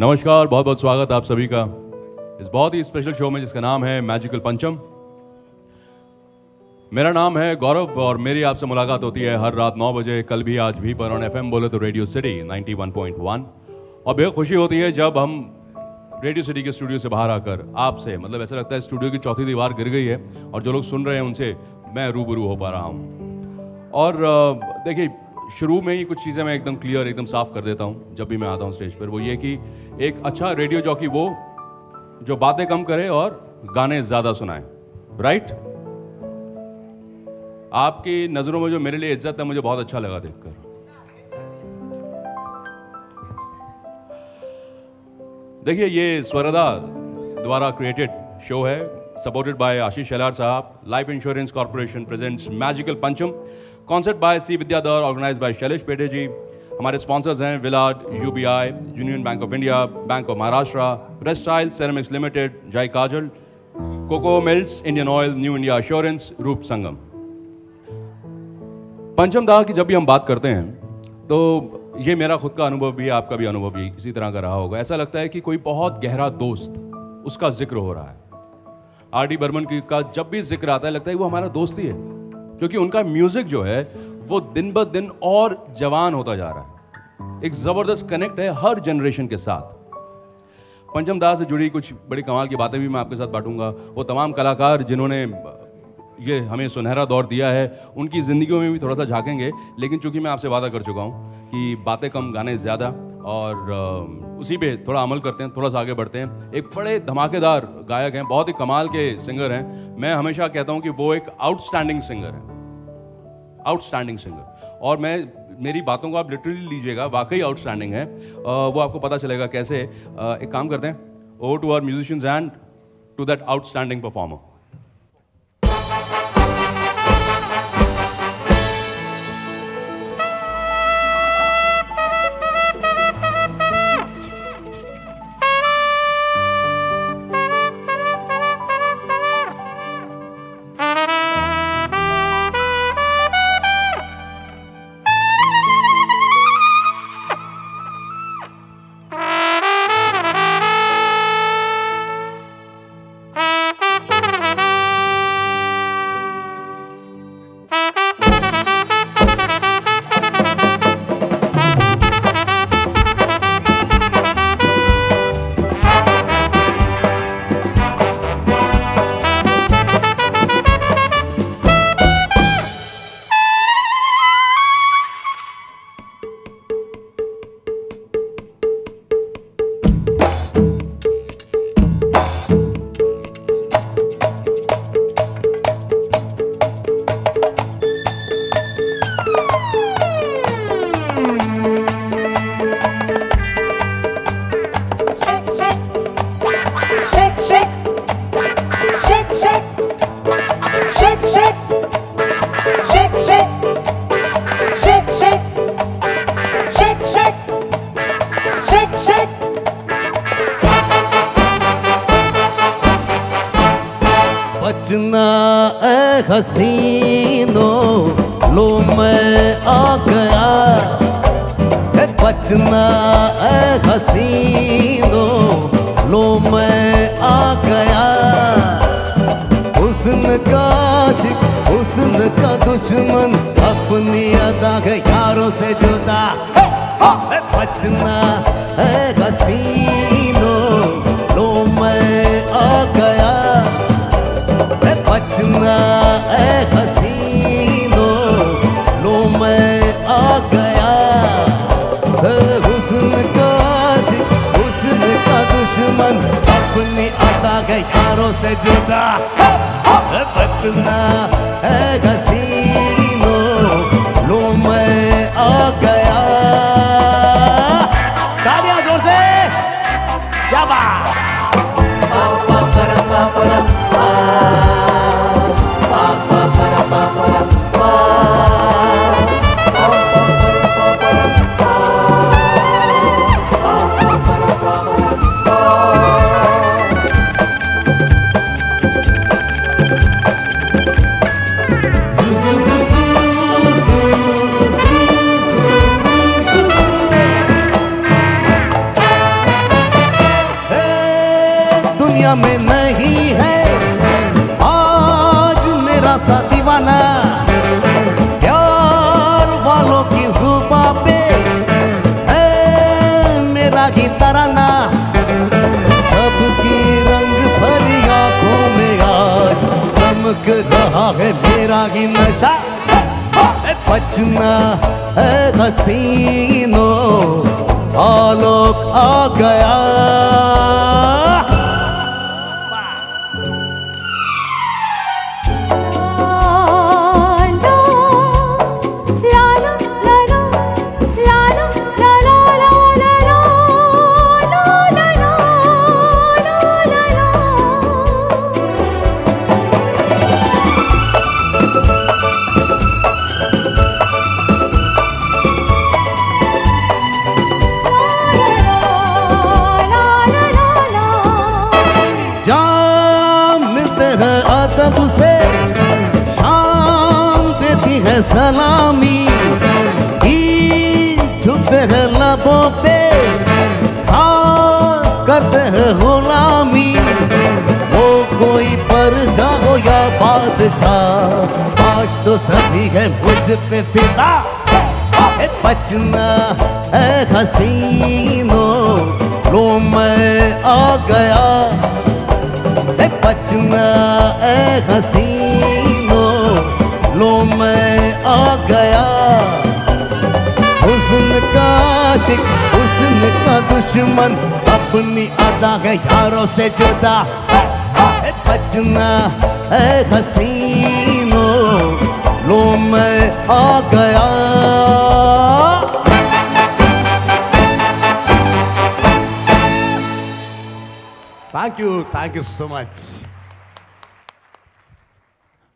नमस्कार, बहुत बहुत स्वागत आप सभी का इस बहुत ही स्पेशल शो में जिसका नाम है मैजिकल पंचम मेरा नाम है गौरव और मेरी आपसे मुलाकात होती है हर रात नौ बजे। कल भी, आज भी पर ऑन एफ़ बोले तो रेडियो सिटी 91.1 और बेहद खुशी होती है जब हम रेडियो सिटी के स्टूडियो से बाहर आकर आपसे मतलब ऐसा लगता है स्टूडियो की चौथी दीवार गिर गई है और जो लोग सुन रहे हैं उनसे मैं रूबरू हो पा रहा हूँ। और देखिए शुरू में ही कुछ चीज़ें मैं एकदम क्लियर एकदम साफ़ कर देता हूँ, जब भी मैं आता हूँ स्टेज पर। वो ये कि एक अच्छा रेडियो जॉकी वो, जो बातें कम करे और गाने ज़्यादा सुनाए। राइट आपकी नज़रों में जो मेरे लिए इज़्ज़त है, मुझे बहुत अच्छा लगा देखकर। देखिए, ये स्वरदा द्वारा क्रिएटेड शो है सपोर्टेड बाय आशीष शेलार साहब। Life insurance corporation presents magical Pancham concert by C Vidyadhar organised by Shailesh Pethe ji हमारे स्पॉन्सर्स हैं Willard UBI Union Bank of India Bank of Maharashtra Restile ceramics limited Jai Kajal Coco mills Indian Oil New India Assurance Roop Sangam Pancham दाह की जब भी हम बात करते हैं तो ये मेरा खुद का अनुभव भी है, आपका भी अनुभव भी इसी तरह का रहा होगा। ऐसा लगता है कि कोई बहुत गहरा दोस्त उसका ज़िक्र हो रहा है। आर डी बर्मन की का जब भी ज़िक्र आता है, लगता है वो हमारा दोस्त ही है। क्योंकि उनका म्यूज़िक जो है, वो दिन ब दिन और जवान होता जा रहा है। एक ज़बरदस्त कनेक्ट है हर जनरेशन के साथ। पंचम दास से जुड़ी कुछ बड़ी कमाल की बातें भी मैं आपके साथ बांटूँगा। वो तमाम कलाकार जिन्होंने, ये हमें सुनहरा दौर दिया है, उनकी ज़िंदगियों में भी थोड़ा सा झांकेंगे, लेकिन चूँकि मैं आपसे वादा कर चुका हूँ कि बातें कम, गाने ज़्यादा और उसी पे थोड़ा अमल करते हैं, थोड़ा सा आगे बढ़ते हैं। एक बड़े धमाकेदार गायक हैं, बहुत ही कमाल के सिंगर हैं। मैं हमेशा कहता हूँ कि वो एक आउटस्टैंडिंग सिंगर है। आउटस्टैंडिंग सिंगर और मैं, मेरी बातों को आप लिटरली लीजिएगा, वाकई आउटस्टैंडिंग है। वो आपको पता चलेगा कैसे। एक काम करते हैं over to our musicians and to that outstanding performer बादशाह आज तो सभी है मुझ पे फिदा। ए, बचना है हसीनों लो मैं आ गया। ए बचना ए हसीनों लो मैं आ गया। हुस्न का आशिक हुस्न का दुश्मन अपनी अदा है यारों से जुदा। ए बचना ए हसीनों मैं आ गया thank you thank you so much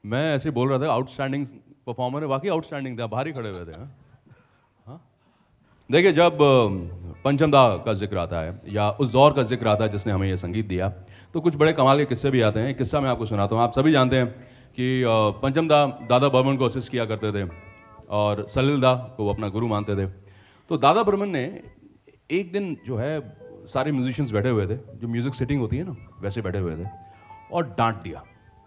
मैं ऐसे बोल रहा था आउटस्टैंडिंग परफॉर्मर है वाकई आउटस्टैंडिंग था बाहर ही खड़े हुए थे हाँ? हाँ? देखिए जब पंचमदा का ज़िक्र आता है या उस दौर का ज़िक्र आता है जिसने हमें यह संगीत दिया तो कुछ बड़े कमाल के किस्से भी आते हैं किस्सा मैं आपको सुनाता हूँ आप सभी जानते हैं कि पंचम दा, दादा बर्मन को असिस्ट किया करते थे और सलिल दा को वो अपना गुरु मानते थे। तो दादा बर्मन ने एक दिन जो है, सारे म्यूजिशियंस बैठे हुए थे, जो म्यूज़िक सिटिंग होती है ना, वैसे बैठे हुए थे और डांट दिया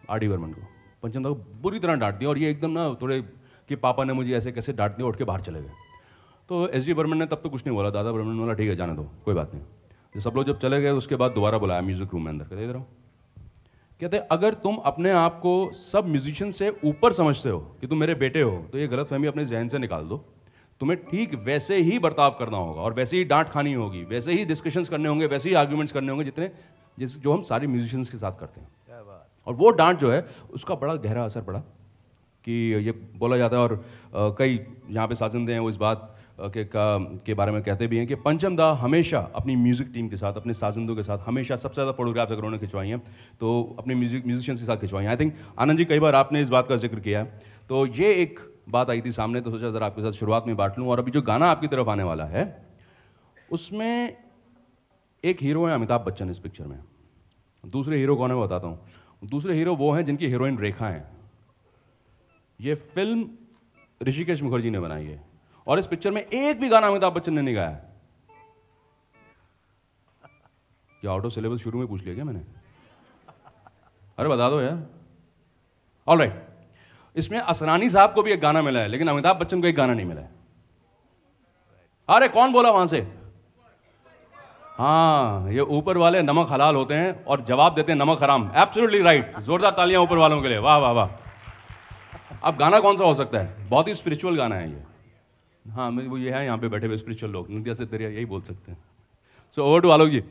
आर डी बर्मन को। पंचम दा को बुरी तरह डांट दिया और ये एकदम ना थोड़े कि पापा ने मुझे ऐसे कैसे डांट दिया उठ के बाहर चले गए। तो एस डी बर्मन ने तब तो कुछ नहीं बोला। दादा बर्मन ने बोला, ठीक है, जाने दो, कोई बात नहीं। तो सब लोग जब चले गए, उसके बाद दोबारा बुलाया म्यूज़िक रूम में अंदर। कहते इधर आओ। कहते हैं अगर तुम अपने आप को सब म्यूजिशियन से ऊपर समझते हो कि तुम मेरे बेटे हो तो ये गलत फहमी अपने जहन से निकाल दो। तुम्हें ठीक वैसे ही बर्ताव करना होगा और वैसे ही डांट खानी होगी वैसे ही डिस्कशंस करने होंगे वैसे ही आर्ग्यूमेंट्स करने होंगे जितने जिस जो हम सारे म्यूजिशियंस के साथ करते हैं। और वो डांट जो है उसका बड़ा गहरा असर पड़ा कि ये बोला जाता है और कई यहाँ पे साजिंदे हैं वो इस बात के, का, के बारे में कहते भी हैं कि पंचम दा हमेशा अपनी म्यूज़िक टीम के साथ, अपने साजिंदों के साथ हमेशा सबसे ज़्यादा फोटोग्राफ्स अगर उन्होंने खिंचवाई हैं तो अपने म्यूज़िक म्यूजिशियंस के साथ खिंचवाई हैं। आई थिंक आनंद जी, कई बार आपने इस बात का ज़िक्र किया है। तो ये एक बात आई थी सामने तो सोचा ज़रा आपके साथ शुरुआत में बांट लूँ। और अभी जो गाना आपकी तरफ़ आने वाला है, उसमें एक हीरो है अमिताभ बच्चन इस पिक्चर में। दूसरे हीरो कौन है बताता हूँ। दूसरे हीरो वो हैं जिनकी हीरोइन रेखा है। ये फ़िल्म ऋषिकेश मुखर्जी ने बनाई है। और इस पिक्चर में एक भी गाना अमिताभ बच्चन ने नहीं गाया। क्या आउट ऑफ़ सिलेबस शुरू में पूछ लिया क्या मैंने? अरे बता दो यार। ऑल राइट इसमें असरानी साहब को भी एक गाना मिला है, लेकिन अमिताभ बच्चन को एक गाना नहीं मिला है। अरे कौन बोला वहाँ से? हाँ ये ऊपर वाले नमक हलाल होते हैं और जवाब देते हैं नमक हराम। एब्सोल्युटली राइट जोरदार तालियाँ ऊपर वालों के लिए। वाह वाह वाह। अब गाना कौन सा हो सकता है? बहुत ही स्पिरिचुअल गाना है ये। हाँ मैं वो ये है यहाँ पे बैठे हुए स्पिरिचुअल लोग नृत्य से दरिया यही बोल सकते हैं। सो ओवर टू आलोक जी।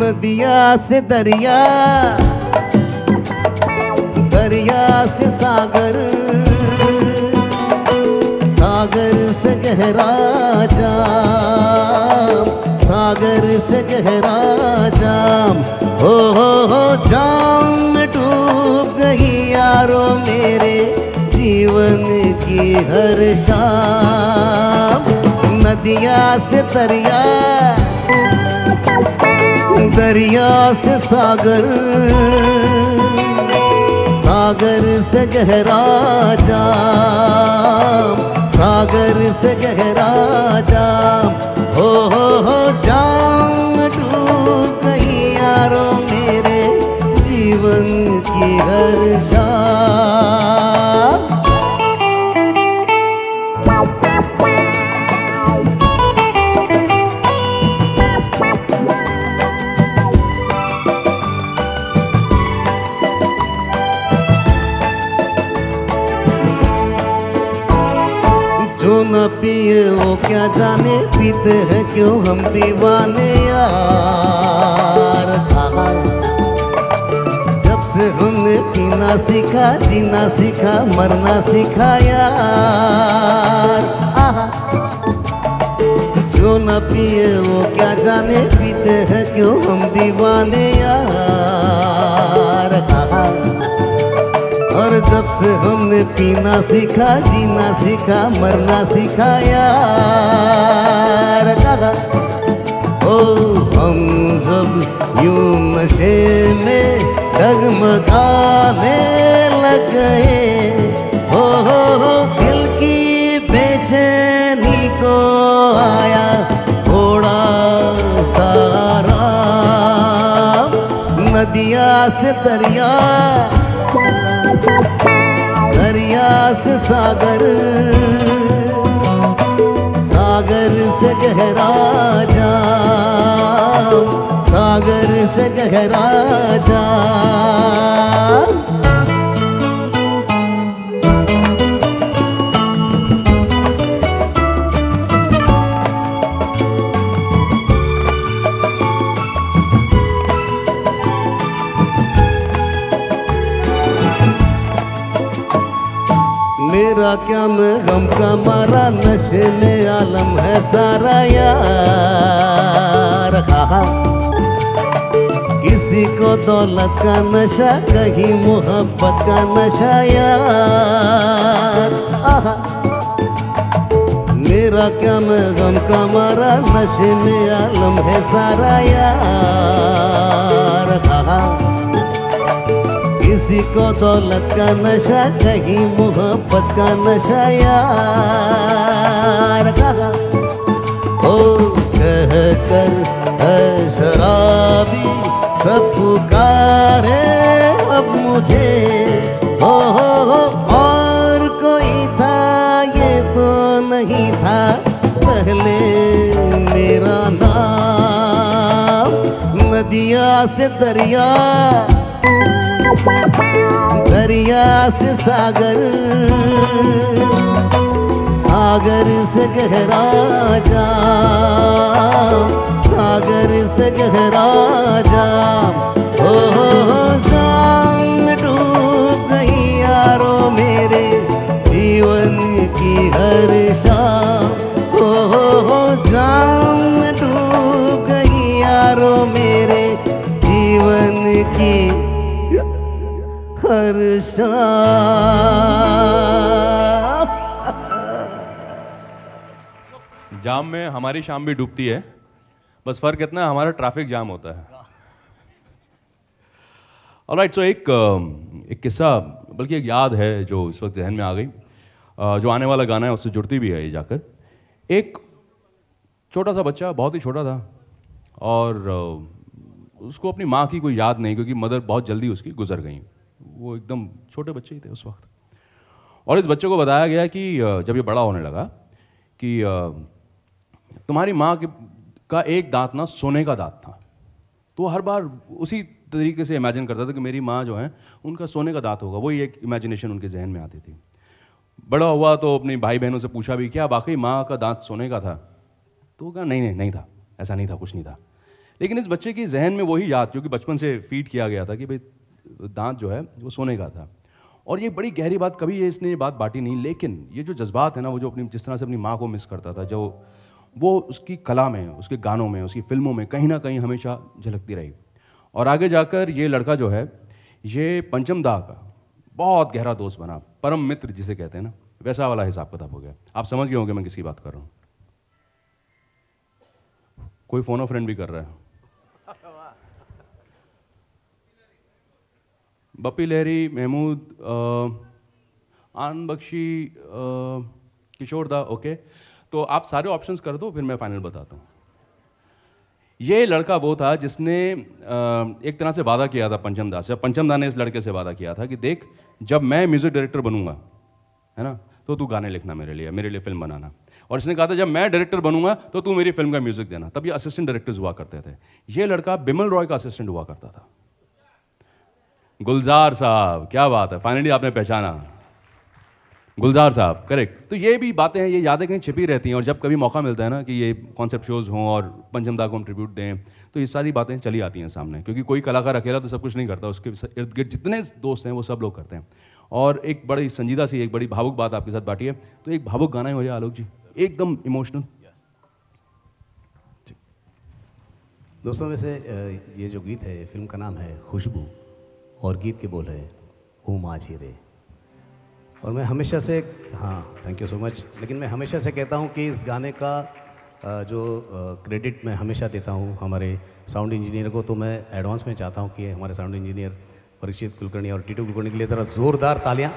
नदिया से दरिया दरिया से सागर सागर से गहरा जा सागर से गहरा हो हो हो, जाम में डूब गई यारो मेरे जीवन की हर शाम। नदिया से दरिया दरिया से सागर सागर से गहरा जाम, सागर से गहरा जाम। हो हो हो, जाम डूब मेरे जीवन की हर शाम क्या जाने पीते हैं क्यों हम दीवाने यार जब से हमने पीना सीखा, जीना सीखा, मरना सीखा यार जो न पिए वो क्या जाने पीते हैं क्यों हम दीवाने यार। और जब से हमने पीना सीखा, जीना सीखा, मरना सीखा यार। ओ, हम सब यूँ नशे में डगमगाने लग गए, हो हो हो, दिल की बेचैनी को आया थोड़ा सारा। नदिया से दरिया दरिया से सागर। सागर से गहरा जा सागर से गहरा जाम क्या मैं गम का मारा नशे में आलम है सारा यार। किसी को दौलत का नशा, कहीं मोहब्बत का नशा यार। मेरा क्या मैं गम का मारा, नशे में आलम है सारा यार। कहा किसी को दौलत का नशा, कहीं मोहब्बत का नशा यार। ओ कह कर शराबी सब पुकारे अब मुझे, हो हो हो, और कोई था, ये तो नहीं था पहले मेरा नाम। नदिया से दरिया दरिया से सागर सागर से गहरा जाम, सागर से गहरा जाम। हो हो हो डूब गई यारो मेरे, जीवन की हर शाम। हो हो हो, जाम डूब गई यारो मेरे, जीवन की जाम में, हमारी शाम भी डूबती है। बस फ़र्क इतना हमारा ट्रैफ़िक जाम होता है। और राइट सो एक एक किस्सा, बल्कि एक याद है जो इस वक्त जहन में आ गई। जो आने वाला गाना है, उससे जुड़ती भी है ये जाकर। एक छोटा सा बच्चा, बहुत ही छोटा था, और उसको अपनी माँ की कोई याद नहीं, क्योंकि मदर बहुत जल्दी उसकी गुजर गई। वो एकदम छोटे बच्चे ही थे उस वक्त। और इस बच्चे को बताया गया कि जब ये बड़ा होने लगा कि तुम्हारी माँ के, का एक दांत ना सोने का दांत था। तो हर बार उसी तरीके से इमेजिन करता था कि मेरी माँ जो है, उनका सोने का दांत होगा। वही एक इमेजिनेशन उनके जहन में आती थी। बड़ा हुआ तो अपनी भाई बहनों से पूछा भी, क्या वाकई माँ का दांत सोने का था? तो कहा, नहीं नहीं नहीं था। ऐसा नहीं था, कुछ नहीं था। लेकिन इस बच्चे के जहन में वही याद, क्योंकि बचपन से फ़ीड किया गया था कि भाई दांत जो है, वो सोने का था। और ये बड़ी गहरी बात, कभी ये इसने ये बात बांटी नहीं, लेकिन ये जो जज्बात है ना, वो जो अपनी, जिस तरह से अपनी माँ को मिस करता था, जो वो उसकी कला में, उसके गानों में, उसकी फ़िल्मों में कहीं ना कहीं हमेशा झलकती रही। और आगे जाकर ये लड़का जो है, ये पंचम दा का बहुत गहरा दोस्त बना, परम मित्र जिसे कहते हैं ना, वैसा वाला हिसाब किताब हो गया। आप समझ गए होंगे मैं किसकी बात कर रहा हूँ। कोई फ़ोन ऑफ़ फ्रेंड भी कर रहा है। बप्पी लहरी, महमूद आन बख्शी किशोर दा, ओके। तो आप सारे ऑप्शंस कर दो, फिर मैं फाइनल बताता हूँ। ये लड़का वो था जिसने एक तरह से वादा किया था पंचम दास से। पंचम दा ने इस लड़के से वादा किया था कि देख, जब मैं म्यूज़िक डायरेक्टर बनूँगा, है ना तो तू गाने लिखना मेरे लिए मेरे लिए फ़िल्म बनाना। और इसने कहा था, जब मैं डायरेक्टर बनूँगा तो तू मेरी फ़िल्म का म्यूज़िक देना। तब ये असिस्टेंट डायरेक्टर्स हुआ करते थे। ये लड़का बिमल रॉय का असिस्टेंट हुआ करता था। गुलजार साहब, क्या बात है? फाइनली आपने पहचाना। गुलजार साहब करेक्ट तो ये भी बातें हैं, ये यादें कहीं छिपी रहती हैं और जब कभी मौका मिलता है ना कि ये कॉन्सेप्ट शोज़ हों और पंचमदा को हम ट्रिब्यूट दें तो ये सारी बातें चली आती हैं सामने। क्योंकि कोई कलाकार अकेला तो सब कुछ नहीं करता, उसके इर्द गिर्द जितने दोस्त हैं वो सब लोग करते हैं। और एक बड़ी संजीदा सी, एक बड़ी भावुक बात आपके साथ बांटी है तो एक भावुक गाना ही हो जाए आलोक जी। एकदम इमोशनल दोस्तों में से ये जो गीत है फ़िल्म का नाम है खुशबू। और गीत के बोल है ओ माझी रे। और मैं हमेशा से हाँ थैंक यू सो मच लेकिन मैं हमेशा से कहता हूँ कि इस गाने का जो क्रेडिट मैं हमेशा देता हूँ हमारे साउंड इंजीनियर को तो मैं एडवांस में चाहता हूँ कि हमारे साउंड इंजीनियर परीक्षित कुलकर्णी और टीटू कुलकर्णी के लिए ज़रा ज़ोरदार तालियाँ।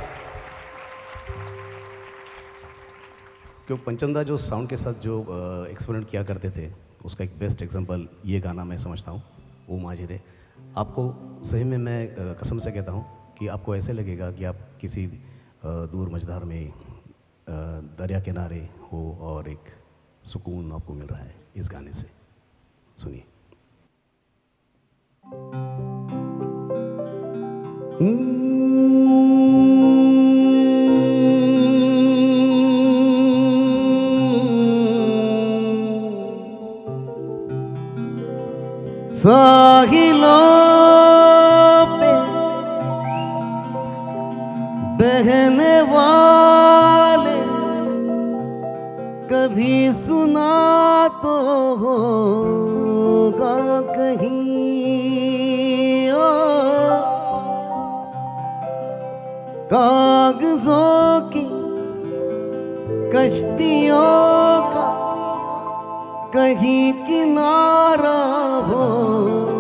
क्यों पंचमदा जो साउंड के साथ जो एक्सपेरिमेंट किया करते थे, उसका एक बेस्ट एग्जांपल ये गाना मैं समझता हूँ वो माजिरे आपको सही में मैं कसम से कहता हूँ कि आपको ऐसे लगेगा कि आप किसी दूर मझधार में दरिया किनारे हो और एक सुकून आपको मिल रहा है इस गाने से। सुनिए। साहिलों बहने वाले कभी सुना तो होगा कहीं ओ। कागजों की कश्तियों कहीं किनारा होता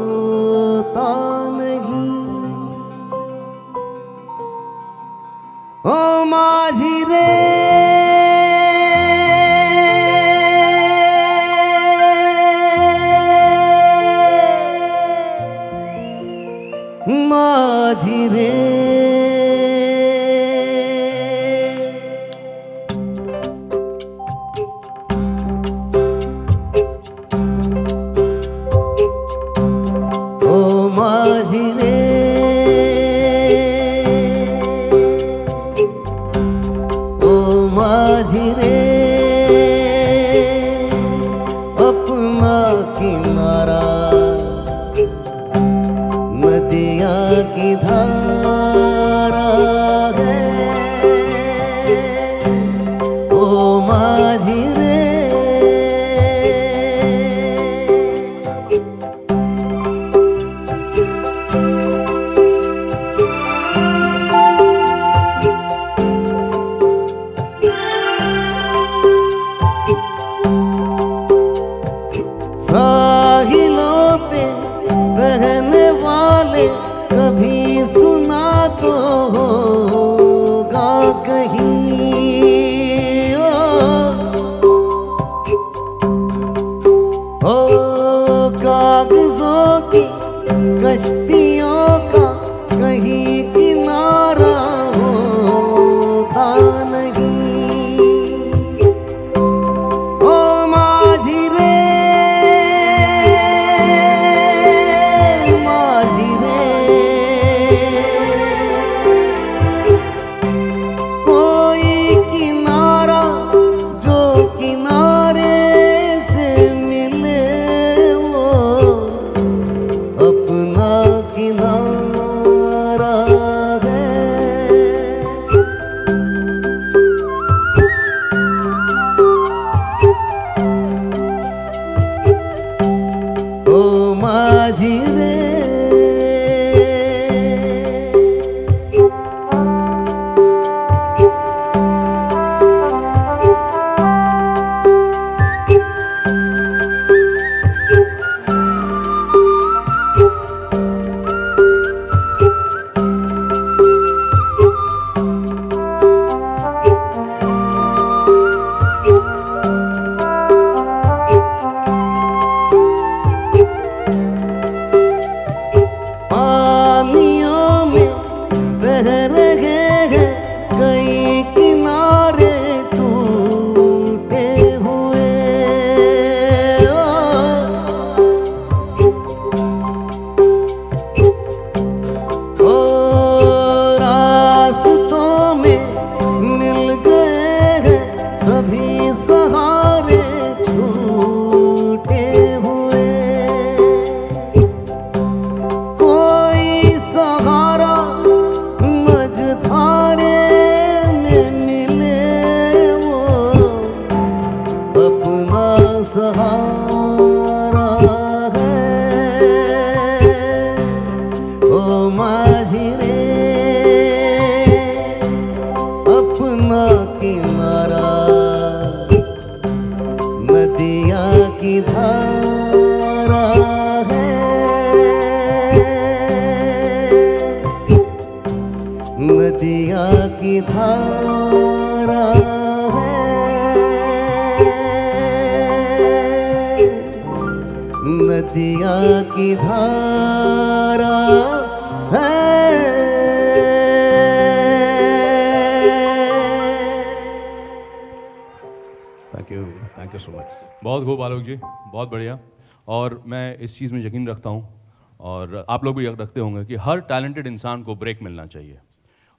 इस चीज़ में यकीन रखता हूँ और आप लोग भी रखते होंगे कि हर टैलेंटेड इंसान को ब्रेक मिलना चाहिए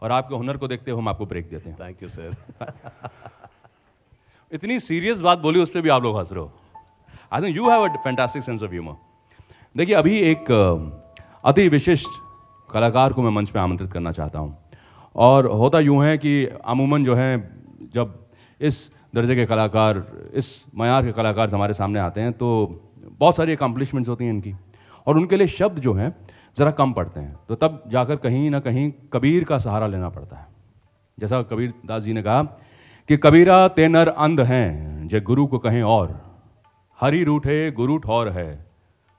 और आपके हुनर को देखते हुए हम आपको ब्रेक देते हैं। थैंक यू सर इतनी सीरियस बात बोली उस पर भी आप लोग हंस रहे हो। I think you have a fantastic sense of humour देखिए अभी एक अति विशिष्ट कलाकार को मैं मंच पे आमंत्रित करना चाहता हूँ। और होता यूँ है कि अमूमन जो है जब इस दर्जे के कलाकार इस मैार के कलाकार हमारे सामने आते हैं तो बहुत सारी अकम्पलिशमेंट्स होती हैं इनकी। और उनके लिए शब्द जो हैं, ज़रा कम पड़ते हैं। तो तब जाकर कहीं ना कहीं कबीर का सहारा लेना पड़ता है। जैसा कबीर दास जी ने कहा कि कबीरा तेनर अंध हैं, जे गुरु को कहें और। हरी रूठे, गुरु ठौर है।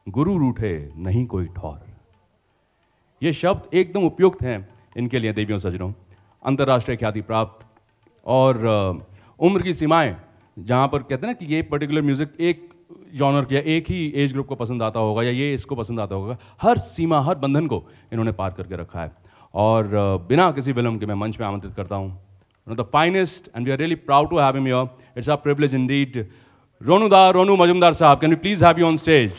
गुरु रूठे, नहीं कोई ठौर। ये शब्द एकदम उपयुक्त हैं इनके लिए देवियों सजनों। अंतर्राष्ट्रीय ख्याति प्राप्त और उम्र की सीमाएँ, जहाँ पर कहते हैं ना कि ये पर्टिकुलर म्यूज़िक एक जॉनर या एक ही एज ग्रुप को पसंद आता होगा या ये इसको पसंद आता होगा, हर सीमा, हर बंधन को इन्होंने पार करके रखा है। और बिना किसी फ़िल्म के मैं मंच पे आमंत्रित करता हूँ। One of the finest and we are really proud to have him your it's a privilege indeed Ronuda Ronu Majumdar साहब can you please have you on stage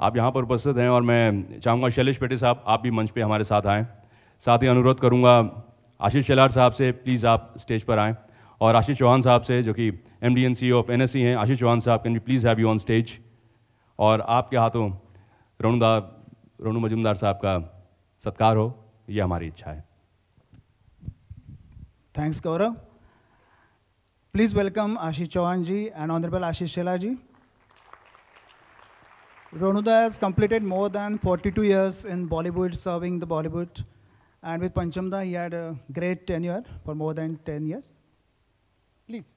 आप यहाँ पर उपस्थित हैं और मैं चाहूँगा शैलेश पेटे साहब, आप भी मंच पे हमारे साथ आएँ साथ ही अनुरोध करूँगा आशीष शेलार साहब से प्लीज़ आप स्टेज पर आएँ और आशीष चौहान साहब से, जो कि M D and C of N S C हैं, आशीष चौहान साहब can you please have you on stage और आपके हाथों रोनुदा रोनू मजुमदार साहब का सत्कार हो, ये हमारी इच्छा है thanks Gaurav. Please welcome Ashish Chauhan ji and honourable Ashish Shela ji. Ronuda has completed more than 42 years in Bollywood, serving the Bollywood. And with Panchamda, he had a great tenure for more than 10 years. Please.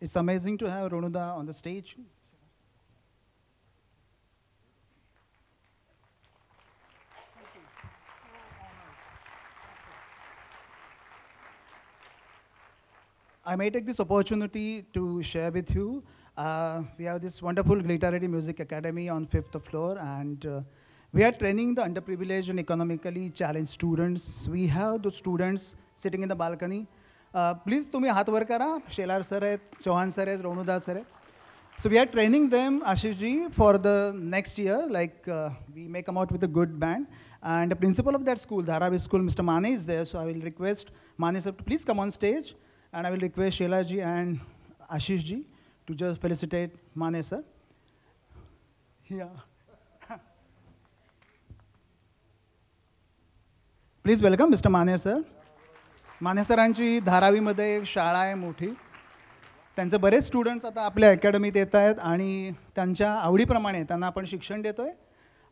It's amazing to have Ronuda on the stage. I may take this opportunity to share with you. Uh, we have this wonderful Glitarity Music Academy on fifth floor, and uh, we are training the underprivileged and economically challenged students. We have the students sitting in the balcony. Uh, please, तुम्ही हात वर करा Shelar sir आहेत Chauhan sir आहेत रोणुदा sir आहेत So we are training them, Ashishji, for the next year. Like uh, we may come out with a good band. And the principal of that school, Dharavi School, Mr. Mane is there. So I will request Mane sir to please come on stage. And I will request Sheila ji and Ashish ji to just felicitate Mane sir. Yeah. Please welcome mister Mane sir Mane सरांची धारावीमध्ये एक शाळा आहे मोठी त्यांचे बरेच students आता आपल्या अकॅडमीत येत आहेत आणि त्यांच्या आवडीप्रमाणे त्यांना आपण शिक्षण देतो आहे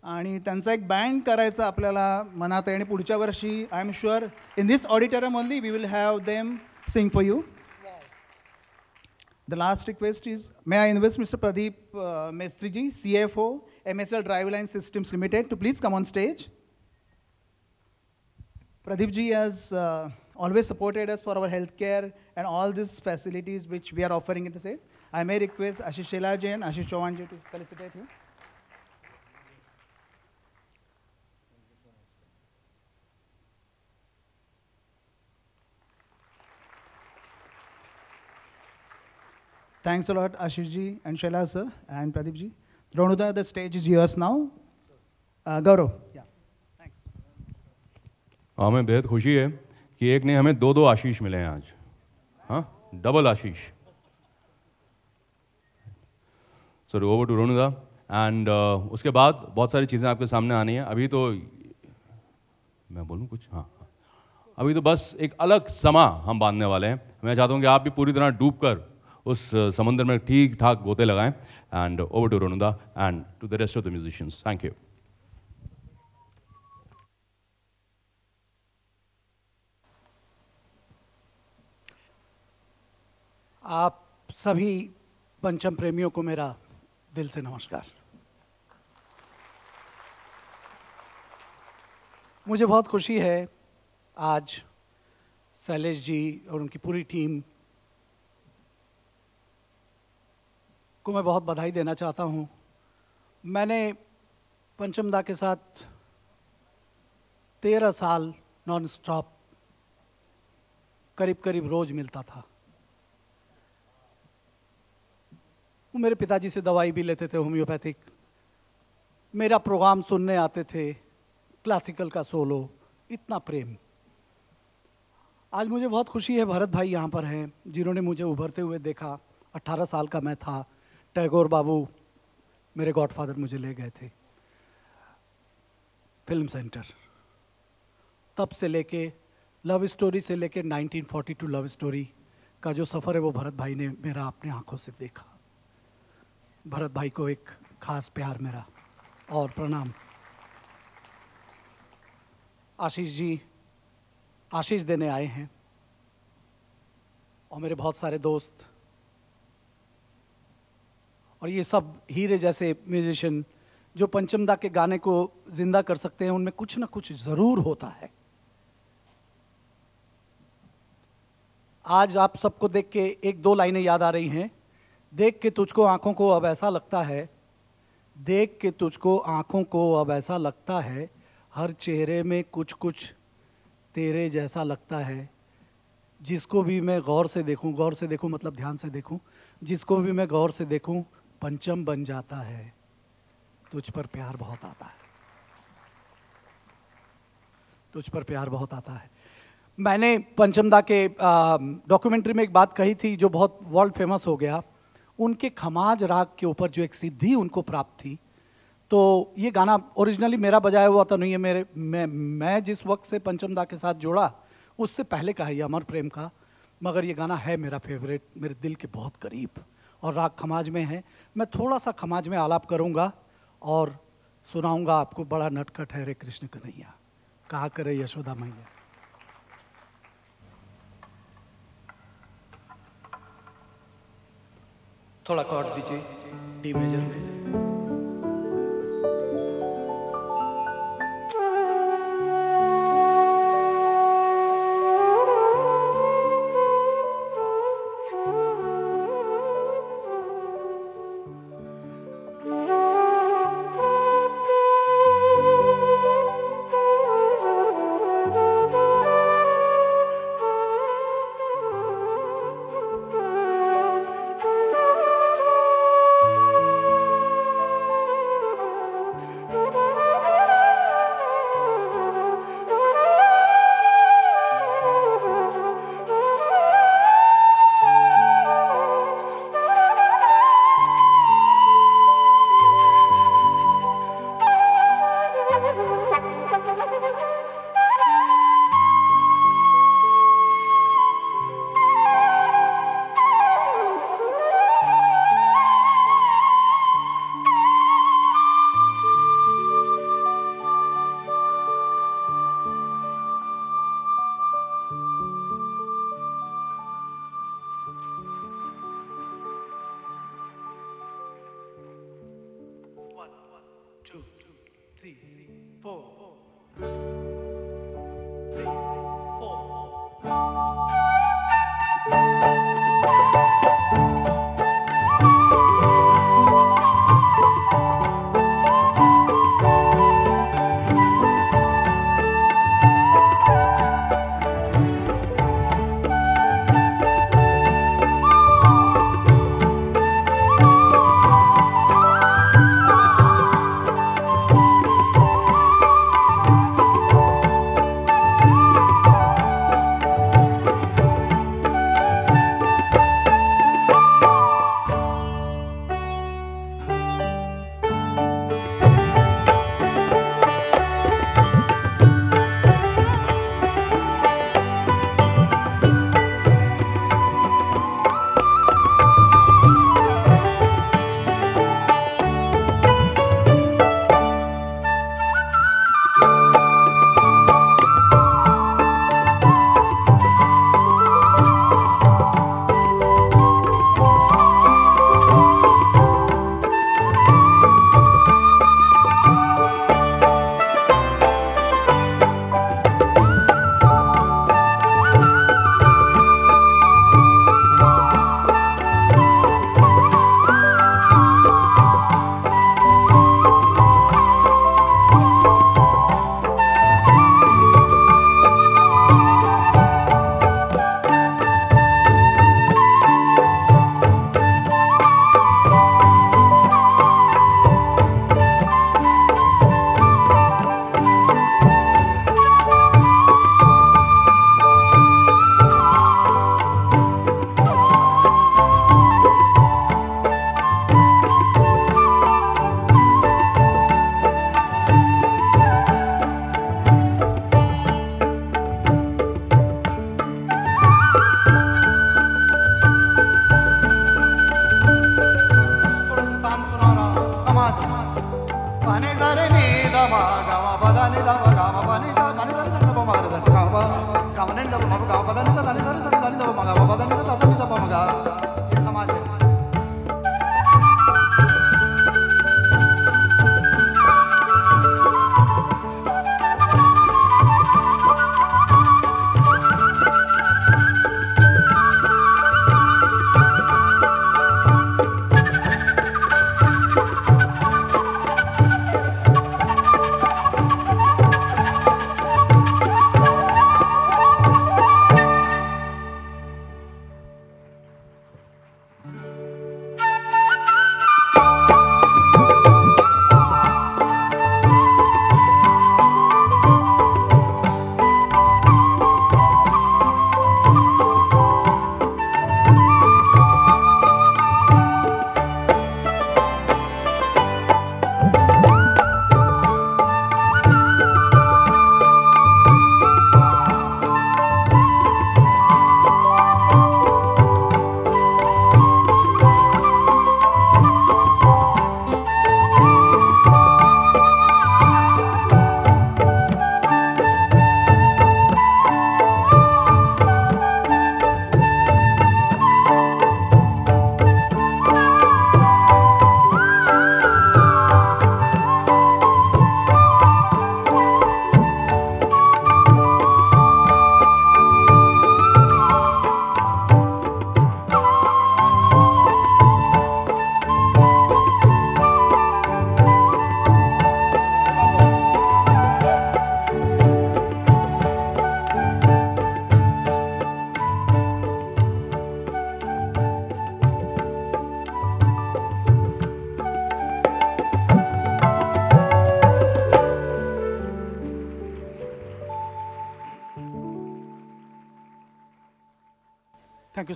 आणि त्यांचा एक बँड करायचं आपल्याला मनात आहे आणि पुढच्या वर्षी I am sure in this auditorium only we will have them sing for you. The last request is, may I invite Mr. Pradeep uh, Mestriji, CFO, MSL Driveline Systems Limited, to please come on stage. Pradeepji has uh, always supported us for our healthcare and all these facilities which we are offering in the state. I may request Ashish Shelarji and Ashish Chauhanji to felicitate you. Thanks a lot, Ashish ji and Sheila sir and Pradeep ji. Ronuda, the stage is yours now. Uh, Gaurav. Yeah. Thanks. हमें बेहद खुशी है कि एक ने हमें दो दो आशीष मिले हैं आज हाँ double Ashish sir over to Ronuda and उसके बाद बहुत सारी चीज़ें आपके सामने आनी हैं अभी तो मैं बोलूँ कुछ हाँ हाँ। अभी तो बस एक अलग समा हम बांधने वाले हैं मैं चाहता हूँ कि आप भी पूरी तरह डूब कर उस समंदर में ठीक ठाक गोते लगाएँ and over to Ronuda and to the rest of the musicians thank you आप सभी पंचम प्रेमियों को मेरा दिल से नमस्कार। मुझे बहुत खुशी है आज शैलेश जी और उनकी पूरी टीम को मैं बहुत बधाई देना चाहता हूँ। मैंने पंचमदा के साथ तेरह साल नॉन स्टॉप करीब करीब रोज मिलता था। वो मेरे पिताजी से दवाई भी लेते थे, होम्योपैथिक। मेरा प्रोग्राम सुनने आते थे, क्लासिकल का सोलो, इतना प्रेम। आज मुझे बहुत खुशी है, भरत भाई यहाँ पर हैं, जिन्होंने मुझे उभरते हुए देखा। 18 साल का मैं था। टैगोर बाबू मेरे गॉडफादर मुझे ले गए थे फ़िल्म सेंटर। तब से लेके लव स्टोरी से लेके 1942 लव स्टोरी का जो सफ़र है वो भरत भाई ने मेरा अपने आँखों से देखा। भरत भाई को एक खास प्यार मेरा और प्रणाम। आशीष जी, आशीष देने आए हैं और मेरे बहुत सारे दोस्त और ये सब हीरे जैसे म्यूजिशियन जो पंचमदा के गाने को ज़िंदा कर सकते हैं, उनमें कुछ ना कुछ ज़रूर होता है। आज आप सबको देख के एक दो लाइनें याद आ रही हैं। देख के तुझको आँखों को अब ऐसा लगता है, देख के तुझको आँखों को अब ऐसा लगता है, हर चेहरे में कुछ कुछ तेरे जैसा लगता है। जिसको भी मैं गौर से देखूँ, गौर से देखूँ मतलब ध्यान से देखूँ, जिसको भी मैं गौर से देखूँ पंचम बन जाता है, तुझ पर प्यार बहुत आता है। तुझ पर प्यार बहुत आता है। मैंने पंचमदा के डॉक्यूमेंट्री में एक बात कही थी जो बहुत वर्ल्ड फ़ेमस हो गया। उनके खमाज राग के ऊपर जो एक सिद्धि उनको प्राप्त थी। तो ये गाना ओरिजिनली मेरा बजाया हुआ तो नहीं है मेरे, मैं मैं जिस वक्त से पंचमदा के साथ जोड़ा, उससे पहले का है ये अमर प्रेम का। मगर ये गाना है मेरा फेवरेट मेरे दिल के बहुत करीब। और राग खमाज में है। मैं थोड़ा सा खमाज में आलाप करूँगा और सुनाऊँगा आपको, बड़ा नटखट है रे कृष्ण कन्हैया। कहा करे यशोदा मैया? थोड़ा कॉर्ड दीजिए डी मेजर में।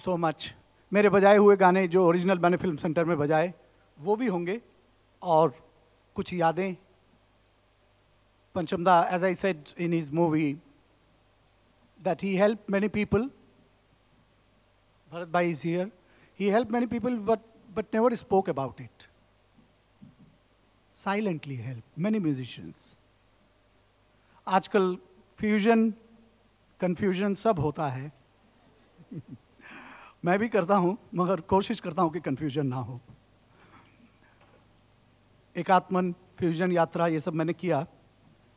सो मच मेरे बजाए हुए गाने जो ओरिजिनल मैंने फ़िल्म सेंटर में बजाए, वो भी होंगे। और कुछ यादें। Panchamda as I said in his movie that he help many people Bharat bhai is here he help many people but but never spoke about it silently help many musicians आजकल fusion confusion सब होता है। मैं भी करता हूँ, मगर कोशिश करता हूँ कि कंफ्यूजन ना हो। एकात्मन फ्यूजन यात्रा, ये सब मैंने किया,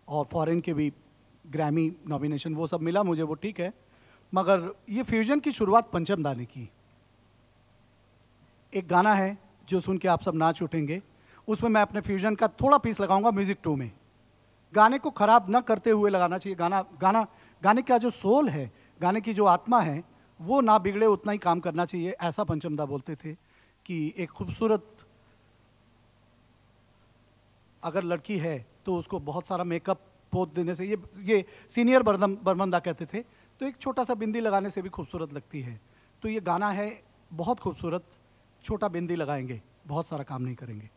और फॉरेन के भी ग्रैमी नॉमिनेशन वो सब मिला मुझे, वो ठीक है। मगर ये फ्यूजन की शुरुआत पंचम दा ने की। एक गाना है, जो सुन के आप सब नाच उठेंगे, उसमें मैं अपने फ्यूजन का थोड़ा पीस लगाऊँगा म्यूज़िक टू में। गाने को खराब न करते हुए लगाना चाहिए। गाना गाना, गाने का जो सोल है, गाने की जो आत्मा है वो ना बिगड़े, उतना ही काम करना चाहिए। ऐसा पंचमदा बोलते थे कि एक खूबसूरत अगर लड़की है तो उसको बहुत सारा मेकअप पोत देने से, ये ये सीनियर बर्दम, बर्मंदा कहते थे तो एक छोटा सा बिंदी लगाने से भी खूबसूरत लगती है। तो ये गाना है, बहुत खूबसूरत, छोटा बिंदी लगाएँगे, बहुत सारा काम नहीं करेंगे।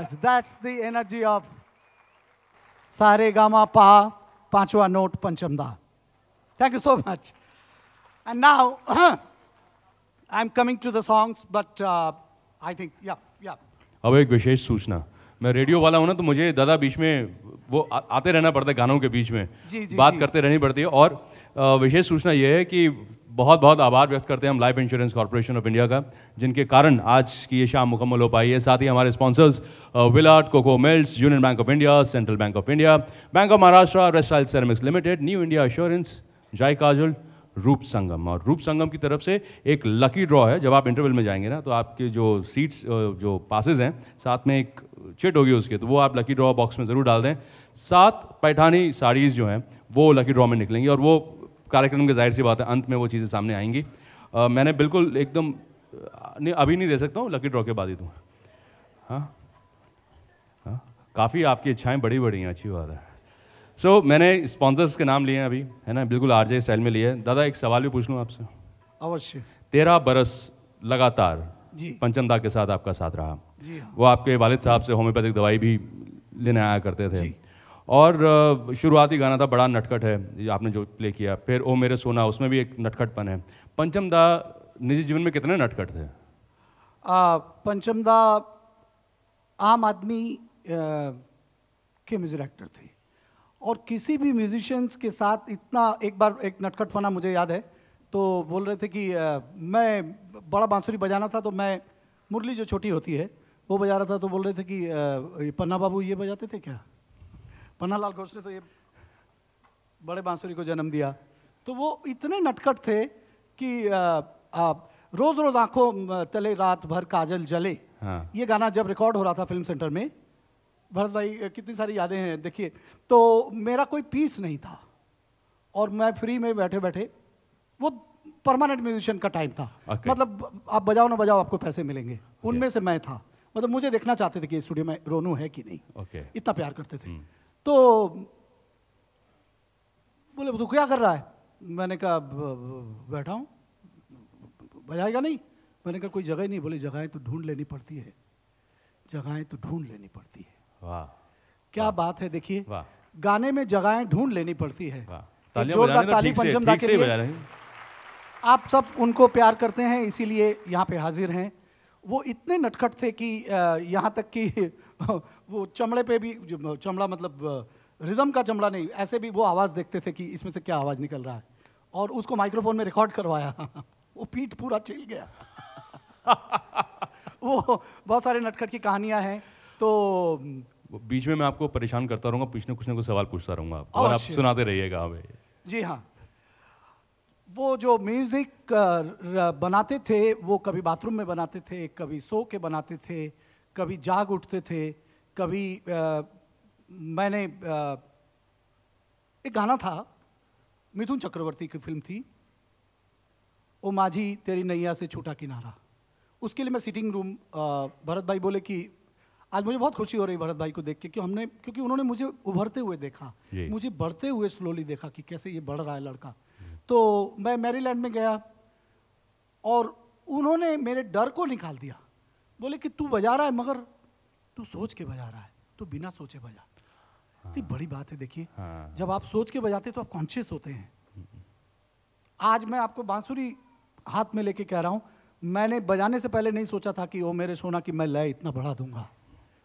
Much. That's the energy of Sare Gama Pa Panchwa Note Panchamda. Thank you so much. And now I'm coming to the songs, but uh, I think, yeah, yeah. अब एक विशेष सूचना मैं रेडियो वाला हूँ ना तो मुझे दादा बीच में वो आ, आते रहना पड़ता है गानों के बीच में जी, जी, बात जी। करते रहनी पड़ती है और विशेष सूचना ये है कि बहुत बहुत आभार व्यक्त करते हैं हम life insurance corporation of India का, जिनके कारण आज की ये शाम मुकम्मल हो पाई है। साथ ही हमारे sponsors Willard Coco mills Union Bank of India Central Bank of India Bank of Maharashtra Restile ceramics limited New India Assurance Jai Kajal Roop संगम और रूप संगम की तरफ़ से एक लकी ड्रॉ है। जब आप इंटरवल में जाएँगे ना तो आपके जो सीट्स जो पासेज हैं, साथ में एक चिट होगी उसके तो वो आप लकी ड्रॉ बॉक्स में ज़रूर डाल दें। सात पैठानी साड़ीज़ जो हैं, वो लकी ड्रॉ में निकलेंगी और वो कार्यक्रम की ज़ाहिर सी बात है अंत में वो चीज़ें सामने आएँगी। अ, मैंने बिल्कुल एकदम नहीं अभी नहीं दे सकता हूँ लकी ड्रॉ के बाद ही दूँ हाँ? हाँ? काफ़ी आपकी इच्छाएँ बड़ी बड़ी हैं अच्छी बात है। सो so, मैंने स्पॉन्सर्स के नाम लिए हैं अभी है ना? बिल्कुल आरजे स्टाइल में लिए हैं। दादा एक सवाल भी पूछ लूँ आपसे? अवश्य। तेरह बरस लगातार जी। पंचम दा के साथ आपका साथ रहा। जी हाँ। वो आपके वालिद साहब से होम्योपैथिक दवाई भी लेने आया करते थे। और शुरुआती गाना था बड़ा नटखट है आपने जो प्ले किया। फिर ओ मेरे सोना उसमें भी एक नटखटपन है पंचम दा निजी जीवन में कितने नटखट थे? आ, पंचमदा आम आदमी के म्यूज़िक डायरेक्टर थे। और किसी भी म्यूजिशियंस के साथ इतना एक बार एक नटखटपना मुझे याद है तो बोल रहे थे कि आ, मैं बड़ा बांसुरी बजाना था तो मैं मुरली जो छोटी होती है वो बजा रहा था तो बोल रहे थे कि आ, पन्ना बाबू ये बजाते थे क्या? पन्ना लाल घोष ने तो ये बड़े बांसुरी को जन्म दिया। तो वो इतने नटखट थे कि आ, आ, रोज रोज आँखों तले रात भर काजल जले। हाँ। ये गाना जब रिकॉर्ड हो रहा था फ़िल्म सेंटर में भरत भाई कितनी सारी यादें हैं देखिए। तो मेरा कोई पीस नहीं था और मैं फ्री में बैठे बैठे वो परमानेंट म्यूजिशियन का टाइम था। Okay. मतलब आप बजाओ ना बजाओ आपको पैसे मिलेंगे। उनमें से मैं था। मतलब मुझे देखना चाहते थे कि स्टूडियो में रोनू है कि नहीं। ओके इतना प्यार करते थे। तो बोले तू क्या कर रहा है? मैंने कहा "ब- ब- बैठा हूँ। बजाएगा नहीं? मैंने कहा कोई जगह ही नहीं। बोले जगहें तो ढूंढ लेनी पड़ती है। जगहें तो ढूंढ लेनी पड़ती है। वाह। क्या बात है देखिए। गाने में जगहें ढूंढ लेनी पड़ती है। जोरदार तो ताली पंचम दा के लिए हैं। आप सब उनको प्यार करते हैं इसीलिए यहाँ पे हाजिर हैं। वो इतने नटखट थे कि यहाँ तक कि वो चमड़े पे भी चमड़ा मतलब रिदम का चमड़ा नहीं ऐसे भी वो आवाज़ देखते थे कि इसमें से क्या आवाज़ निकल रहा है। और उसको माइक्रोफोन में रिकॉर्ड करवाया। वो पीठ पूरा चिल गया। वो बहुत सारे नटखट की कहानियाँ हैं। तो बीच में मैं आपको परेशान करता रहूँगा कुछ ना कुछ ना कुछ सवाल पूछता रहूँगा और आप सुनाते रहिएगा हमें जी हाँ। वो जो म्यूज़िक बनाते थे वो कभी बाथरूम में बनाते थे कभी सो के बनाते थे कभी जाग उठते थे। कभी अ, मैंने अ, एक गाना था मिथुन चक्रवर्ती की फ़िल्म थी ओ माझी तेरी नैया से छूटा किनारा। उसके लिए मैं सिटिंग रूम भरत भाई बोले कि आज मुझे बहुत खुशी हो रही भरत भाई को देख के कि हमने क्योंकि उन्होंने मुझे उभरते हुए देखा मुझे बढ़ते हुए स्लोली देखा कि कैसे ये बढ़ रहा है लड़का। तो मैं मैरीलैंड में गया और उन्होंने मेरे डर को निकाल दिया। बोले कि तू बजा रहा है मगर तू सोच के बजा रहा है तू बिना सोचे बजा। इतनी बड़ी बात है देखिए। हाँ। जब आप सोच के बजाते तो आप कॉन्शियस होते हैं। आज मैं आपको बांसुरी हाथ में लेके कह रहा हूँ मैंने बजाने से पहले नहीं सोचा था कि वो मेरे सोना कि मैं लय इतना बढ़ा दूँगा।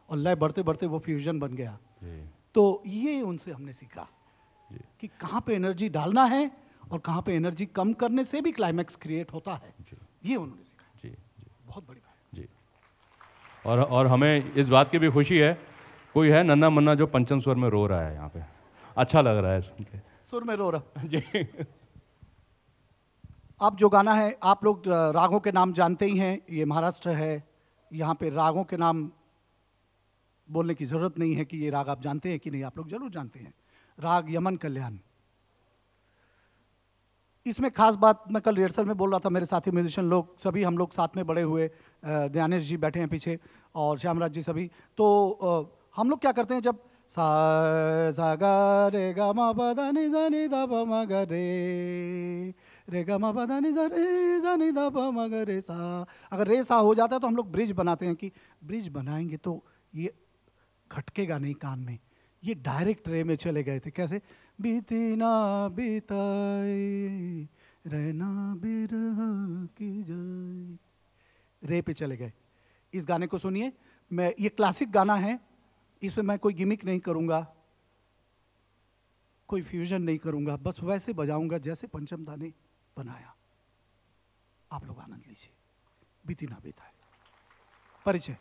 और लय बढ़ते बढ़ते वो फ्यूजन बन गया। तो ये उनसे हमने सीखा कि कहाँ पे एनर्जी डालना है और कहाँ पे एनर्जी कम करने से भी क्लाइमैक्स क्रिएट होता है। ये उन्होंने सीखा। जी जी। बहुत बड़ी और और हमें इस बात की भी खुशी है कोई है नन्ना मन्ना जो पंचम स्वर में रो रहा है यहाँ पे। अच्छा लग रहा है सुन के। सुर में रो रहा जी। अब जो गाना है आप लोग रागों के नाम जानते ही हैं ये महाराष्ट्र है यहाँ पे रागों के नाम बोलने की ज़रूरत नहीं है कि ये राग आप जानते हैं कि नहीं आप लोग ज़रूर जानते हैं। राग यमन कल्याण। इसमें खास बात मैं कल रिहर्सल में बोल रहा था मेरे साथी म्यूजिशियन लोग सभी हम लोग साथ में बड़े हुए दयानेश जी बैठे हैं पीछे और श्यामराज जी सभी। तो हम लोग क्या करते हैं जब सा सा, गा, रे, गा, मा, पा, दा, नि नि, दा, पा, मा, गा, रे। रे, गा, मा, पा धा नि, सा, रे, सा, नि धा पा, मा, गा, रे, सा। अगर रे, सा हो जाता है तो हम लोग ब्रिज बनाते हैं कि ब्रिज बनाएँगे तो ये खटकेगा नहीं कान में। ये डायरेक्ट रे में चले गए थे। कैसे? बीती ना बीताए रहना बिरह की जाए रे पे चले गए। इस गाने को सुनिए। मैं, ये क्लासिक गाना है। इसमें मैं कोई गिमिक नहीं करूँगा। कोई फ्यूजन नहीं करूँगा। बस वैसे बजाऊँगा जैसे पंचम दा ने बनाया। आप लोग आनंद लीजिए। बीती ना बीता है परिचय।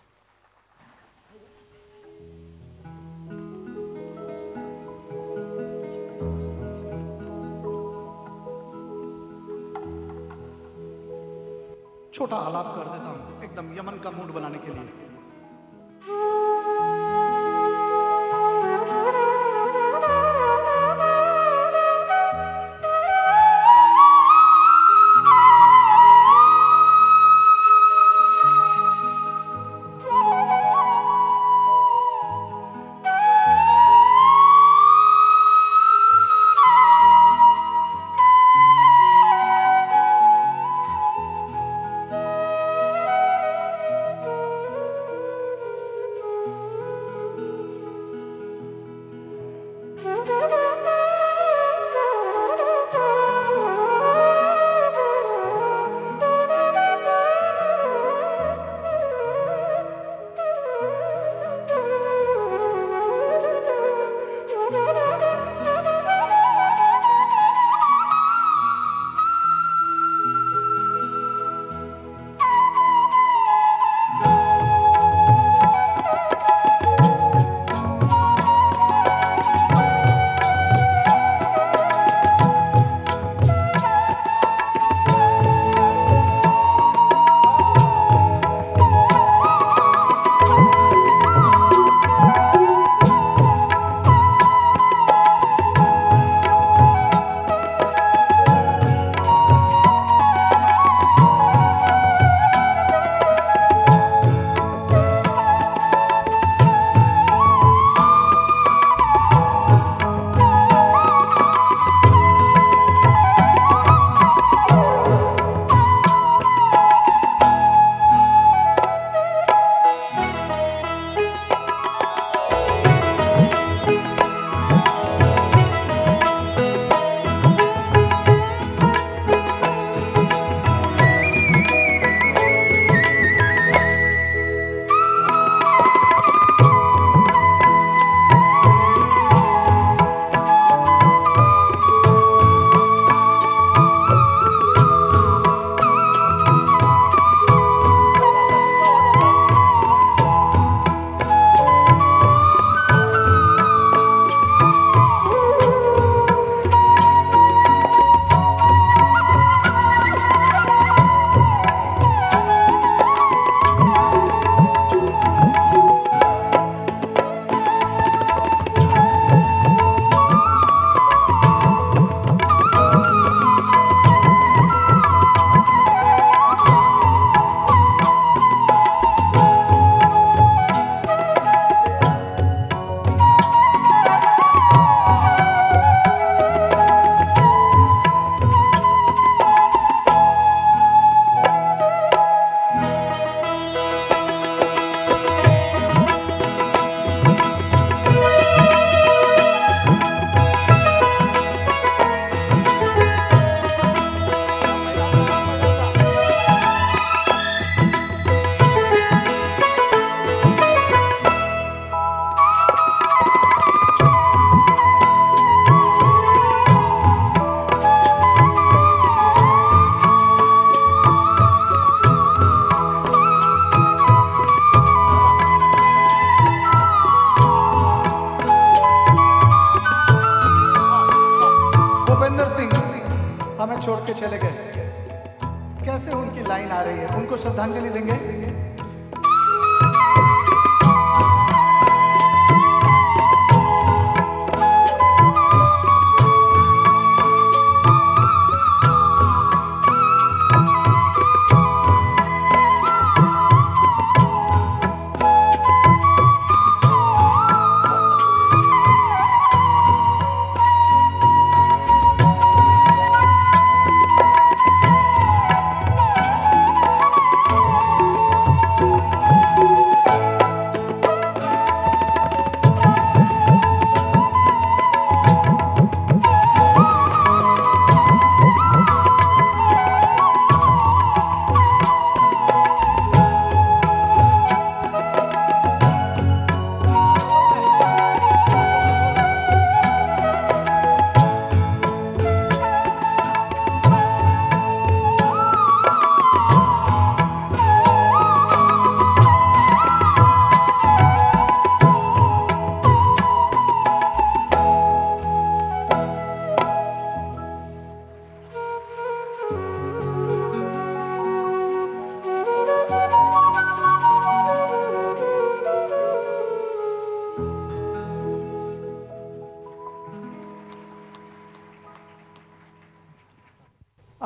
छोटा आलाप कर देता एकदम यमन का मूड बनाने के लिए।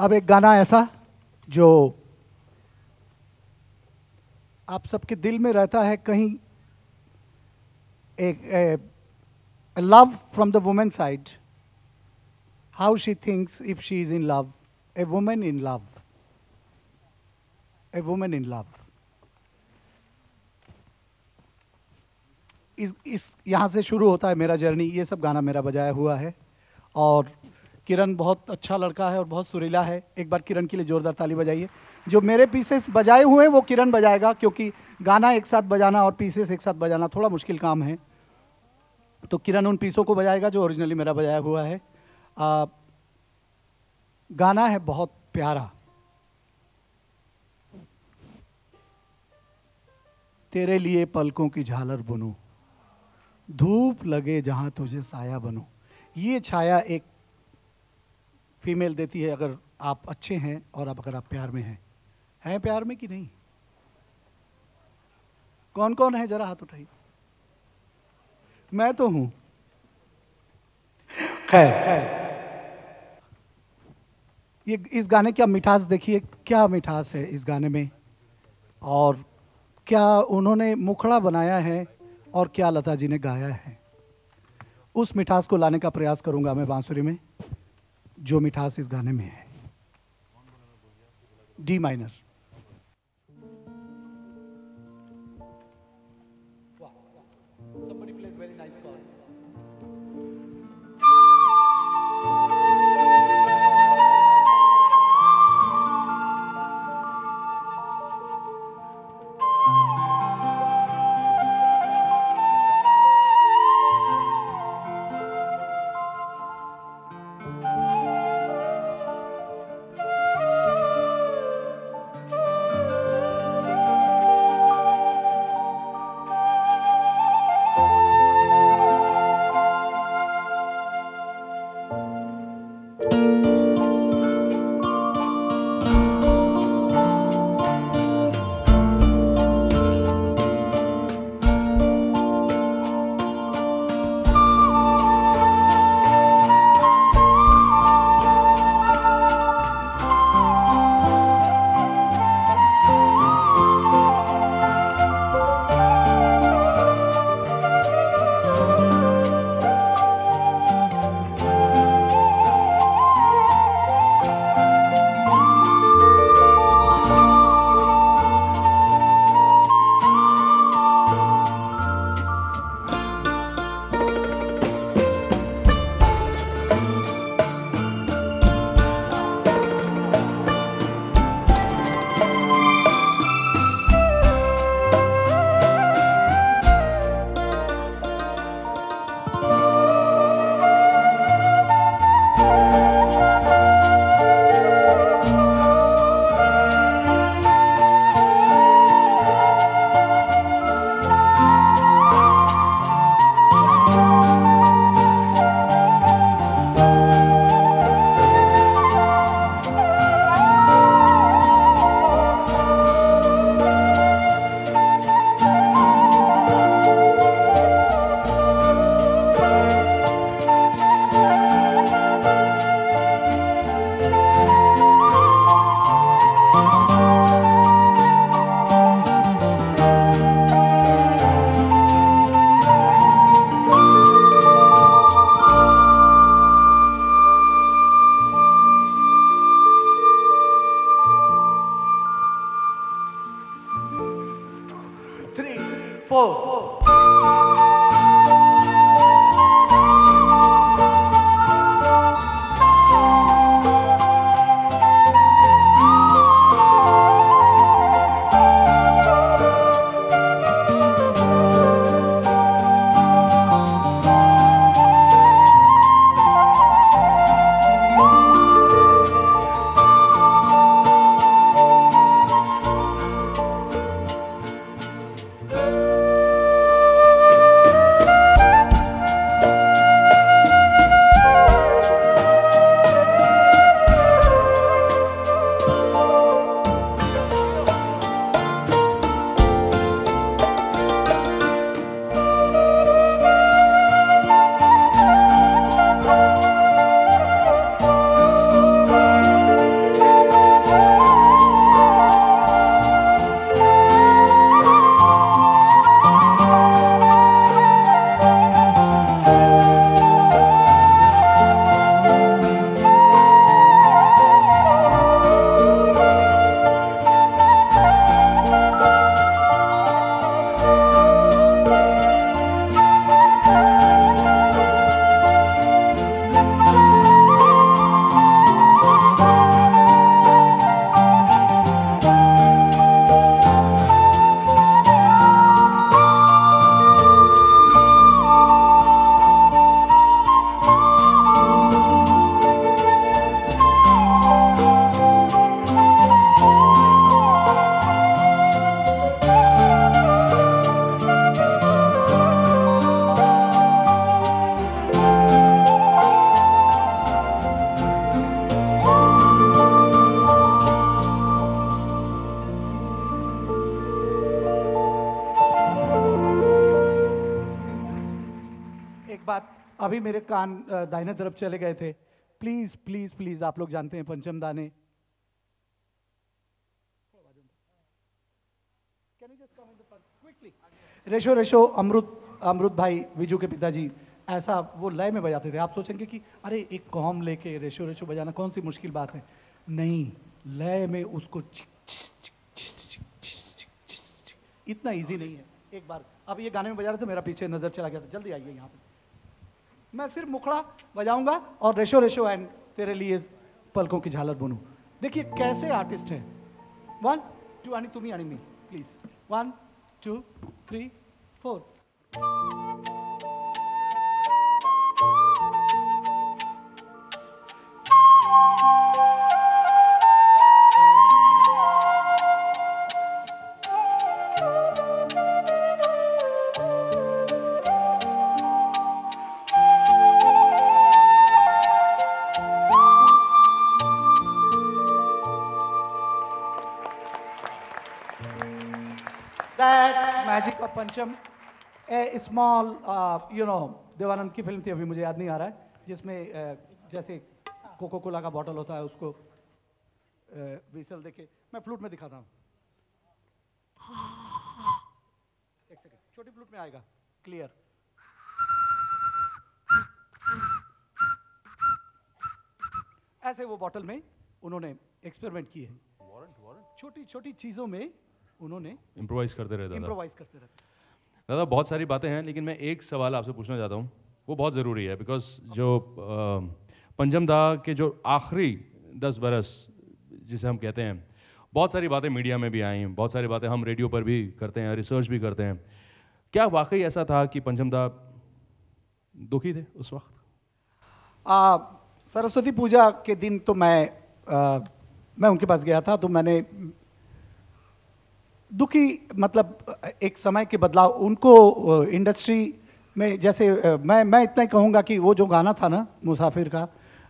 अब एक गाना ऐसा जो आप सबके दिल में रहता है कहीं एक love from the women side how she thinks if she is in love a women in love a women in love is, यहाँ से शुरू होता है मेरा जर्नी। ये सब गाना मेरा बजाया हुआ है। और किरण बहुत अच्छा लड़का है और बहुत सुरीला है। एक बार किरण के लिए जोरदार ताली बजाइए। जो मेरे पीसेस बजाए हुए हैं वो किरण बजाएगा क्योंकि गाना एक साथ बजाना और पीसेस एक साथ बजाना थोड़ा मुश्किल काम है। तो किरण उन पीसों को बजाएगा जो ओरिजिनली मेरा बजाया हुआ है। आ, गाना है बहुत प्यारा। तेरे लिए पलकों की झालर बुनू धूप लगे जहाँ तुझे साया बनूं। ये छाया एक फीमेल देती है अगर आप अच्छे हैं और अब अगर आप प्यार में हैं। हैं प्यार में कि नहीं? कौन कौन है? जरा हाथ उठाइए। मैं तो हूँ। खैर खैर। ये इस गाने की आप मिठास देखिए, क्या मिठास है इस गाने में? और क्या उन्होंने मुखड़ा बनाया है और क्या लता जी ने गाया है? उस मिठास को लाने का प्रयास करूँगा मैं बांसुरी में। जो मिठास इस गाने में है। डी माइनर एक बात अभी मेरे कान दाहिने तरफ़ चले गए थे प्लीज़ प्लीज़ प्लीज़ आप लोग जानते हैं पंचम दाने रेशो रेशो अमृत अमृत भाई विजू के पिताजी ऐसा वो लय में बजाते थे आप सोचेंगे कि अरे एक कॉम लेके रेशो रेशो बजाना कौन सी मुश्किल बात है नहीं लय में उसको इतना इजी नहीं है एक बार अब ये गाने में बजा रहे थे मेरा पीछे नज़र चला गया था जल्दी आइए यहाँ पे मैं सिर्फ़ मुखड़ा बजाऊँगा और रेशो रेशो एंड तेरे लिए पलकों की झालर बुनू। देखिए, कैसे आर्टिस्ट है। वन टू यानी तुम ही यानी मी please one two three four A small, uh, you know, Dev Anand की फ़िल्म थी अभी मुझे याद नहीं आ रहा है जिसमें uh, जैसे कोको कोला का बॉटल होता है उसको विसल देके मैं फ्लूट में दिखाता हूँ। एक सेकंड छोटी फ्लूट में आएगा क्लियर ऐसे वो बॉटल में उन्होंने एक्सपेरिमेंट किए हैं। छोटी छोटी चीज़ों में उन्होंने इम्प्रोवाइज करते रहता इम्प्रोवाइज करते रहते दादा बहुत सारी बातें हैं लेकिन मैं एक सवाल आपसे पूछना चाहता हूँ। वो बहुत ज़रूरी है बिकॉज़ जो पंचम दा के जो आखिरी दस बरस जिसे हम कहते हैं बहुत सारी बातें मीडिया में भी आई हैं बहुत सारी बातें हम रेडियो पर भी करते हैं रिसर्च भी करते हैं। क्या वाकई ऐसा था कि पंचम दा दुखी थे उस वक्त? सरस्वती पूजा के दिन तो मैं आ, मैं उनके पास गया था तो मैंने दुखी मतलब एक समय के बदलाव उनको इंडस्ट्री में जैसे मैं मैं इतना ही कहूँगा कि वो जो गाना था ना मुसाफिर का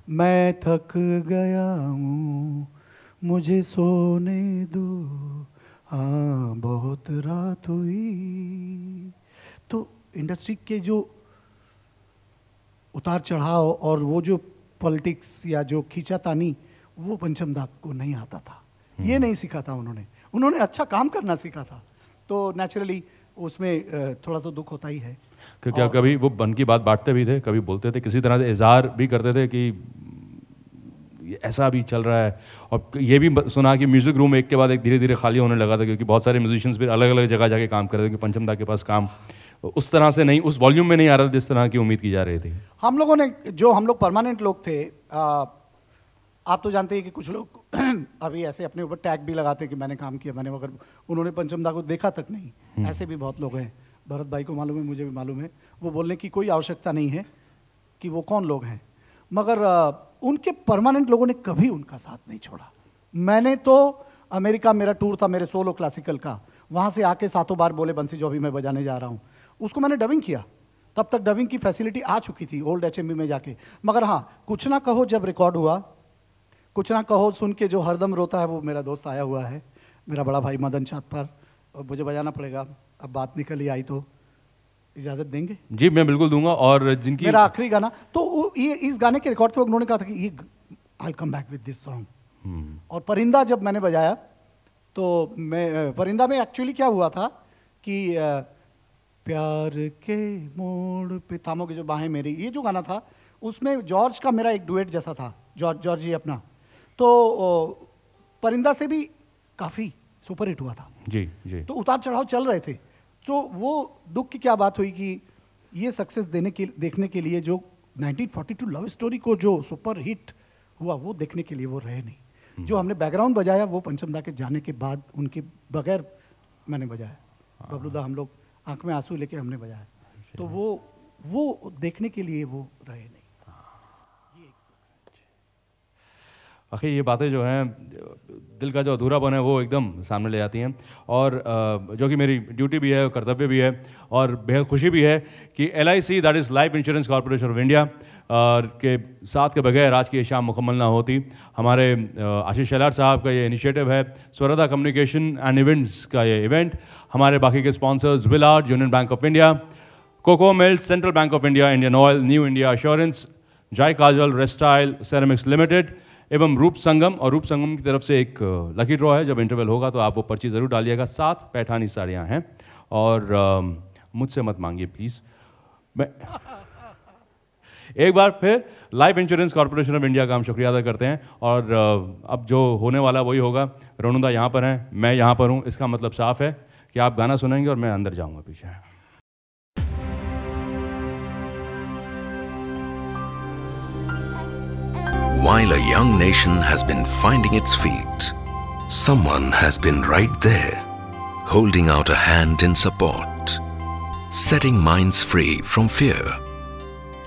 मैं थक गया हूँ मुझे सोने दो हाँ बहुत रात हुई। तो इंडस्ट्री के जो उतार चढ़ाव और वो जो पॉलिटिक्स या जो खींचातानी वो पंचम दाग को नहीं आता था। ये नहीं सीखा था उन्होंने। उन्होंने अच्छा काम करना सीखा था। तो नेचुरली उसमें थोड़ा सा दुख होता ही है। क्योंकि क्या कभी वो बन की बात बांटते भी थे कभी बोलते थे किसी तरह से इजहार भी करते थे कि ऐसा भी चल रहा है। और ये भी सुना कि म्यूज़िक रूम एक के बाद एक धीरे धीरे खाली होने लगा था क्योंकि बहुत सारे म्यूजिशियंस फिर अलग अलग जगह जाके काम कर रहे थे कि पंचम दा के पास काम। उस तरह से नहीं उस वॉल्यूम में नहीं आ रहा था जिस तरह की उम्मीद की जा रही थी। हम लोगों ने जो हम लोग परमानेंट लोग थे आ, आप तो जानते हैं कि कुछ लोग अभी ऐसे अपने ऊपर टैग भी लगाते हैं कि मैंने काम किया मैंने मगर उन्होंने पंचमदा को देखा तक नहीं। ऐसे भी बहुत लोग हैं। भरत भाई को मालूम है मुझे भी मालूम है। वो बोलने की कोई आवश्यकता नहीं है कि वो कौन लोग हैं। मगर उनके परमानेंट लोगों ने कभी उनका साथ नहीं छोड़ा। मैंने तो अमेरिका मेरा टूर था मेरे सोलो क्लासिकल का। वहाँ से आके सातों बार बोले बंसी जो अभी मैं बजाने जा रहा हूँ। उसको मैंने डबिंग किया। तब तक डबिंग की फैसिलिटी आ चुकी थी ओल्ड एचएमबी में जाके। मगर हाँ कुछ ना कहो जब रिकॉर्ड हुआ कुछ ना कहो सुन के जो हरदम रोता है वो मेरा दोस्त आया हुआ है मेरा बड़ा भाई मदन चाँद पर। और मुझे बजाना पड़ेगा। अब बात निकल ही आई तो इजाज़त देंगे? जी मैं बिल्कुल दूँगा। और जिनकी मेरा आखिरी गाना तो ये इस गाने के रिकॉर्ड के वक्त उन्होंने कहा था कि ये I come back with this song और परिंदा जब मैंने बजाया तो मैं परिंदा में एक्चुअली क्या हुआ था कि प्यार के मोड़ पे थामोगे जो बाहें मेरी ये जो गाना था उसमें जॉर्ज का मेरा एक डुएट जैसा था। जॉर्ज जॉर्ज जी अपना। तो परिंदा से भी काफ़ी सुपर हिट हुआ था। जी जी। तो उतार चढ़ाव चल रहे थे। तो वो दुख की क्या बात हुई कि ये सक्सेस देने के देखने के लिए जो 1942 लव स्टोरी को जो सुपर हिट हुआ वो देखने के लिए वो रहे नहीं। जो हमने बैकग्राउंड बजाया वो पंचमदा के जाने के बाद उनके बगैर मैंने बजाया। बबलूदा हम लोग आँख में आँसू लेके हमने बजाया। तो वो वो देखने के लिए वो रहे नहीं। आखिर ये बातें जो हैं, दिल का जो अधूरापन है वो एकदम सामने ले जाती हैं। और जो कि मेरी ड्यूटी भी है, कर्तव्य भी है, और बेहद खुशी भी है कि L I C that is life insurance corporation of India के साथ के बगैर आज की ये शाम मुकम्मल ना होती। हमारे आशीष शेलार साहब का ये इनिशिएटिव है स्वरदा कम्युनिकेशन एंड इवेंट्स का ये इवेंट हमारे बाकी के sponsors Willard Union Bank of India Coco mills Central Bank of India Indian Oil New India Assurance Jai Kajal Restile ceramics limited एवं रूप संगम और रूप संगम की तरफ़ से एक लकी ड्रॉ है। जब इंटरवल होगा तो आप वो पर्ची ज़रूर डालिएगा। सात पैठानी साड़ियाँ हैं और मुझसे मत मांगिए प्लीज़ मैं एक बार फिर life insurance corporation of India का हम शुक्रिया अदा करते हैं और अब जो होने वाला वही होगा। रोनुदा यहाँ पर हैं, मैं यहाँ पर हूँ। इसका मतलब साफ़ है कि आप गाना सुनेंगे और मैं अंदर जाऊँगा पीछे। While a young nation has been finding its feet, someone has been right there, holding out a hand in support, setting minds free from fear,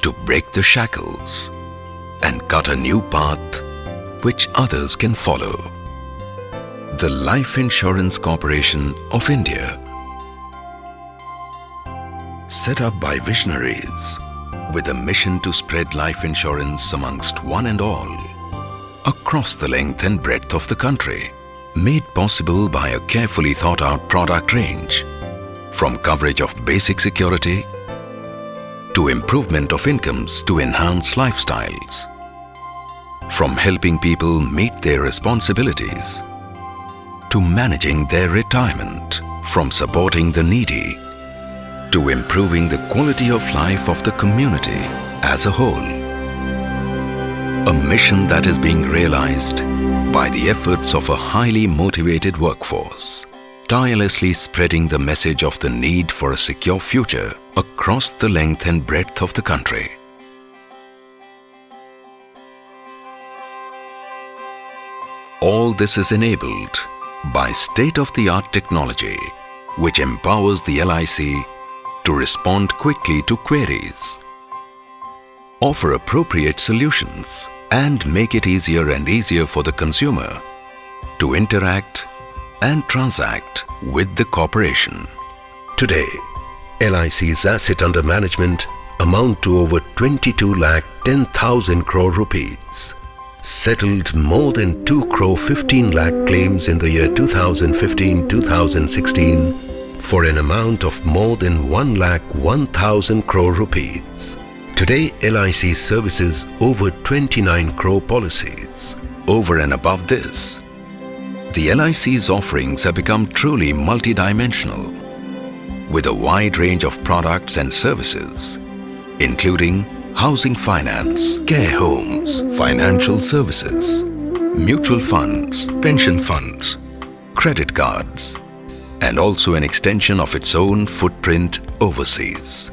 to break the shackles and cut a new path which others can follow. The Life Insurance Corporation of India, set up by visionaries with a mission to spread life insurance amongst one and all. Across the length and breadth of the country, made possible by a carefully thought out product range from coverage of basic security to improvement of incomes to enhance lifestyles, from helping people meet their responsibilities to managing their retirement, from supporting the needy to improving the quality of life of the community as a whole. A mission that is being realized by the efforts of a highly motivated workforce, tirelessly spreading the message of the need for a secure future across the length and breadth of the country. All this is enabled by state-of-the-art technology which empowers the LIC to respond quickly to queries, offer appropriate solutions and make it easier and easier for the consumer to interact and transact with the corporation. Today, LIC's asset under management amount to over 22 lakh 10,000 crore rupees. Settled more than 2 crore 15 lakh claims in the year 2015-2016 for an amount of more than 1 lakh 1,000 crore rupees. Today, LIC services over 29 crore policies. Over and above this, the LIC's offerings have become truly multidimensional with a wide range of products and services, including housing finance, care homes, financial services, mutual funds, pension funds, credit cards, and also an extension of its own footprint overseas.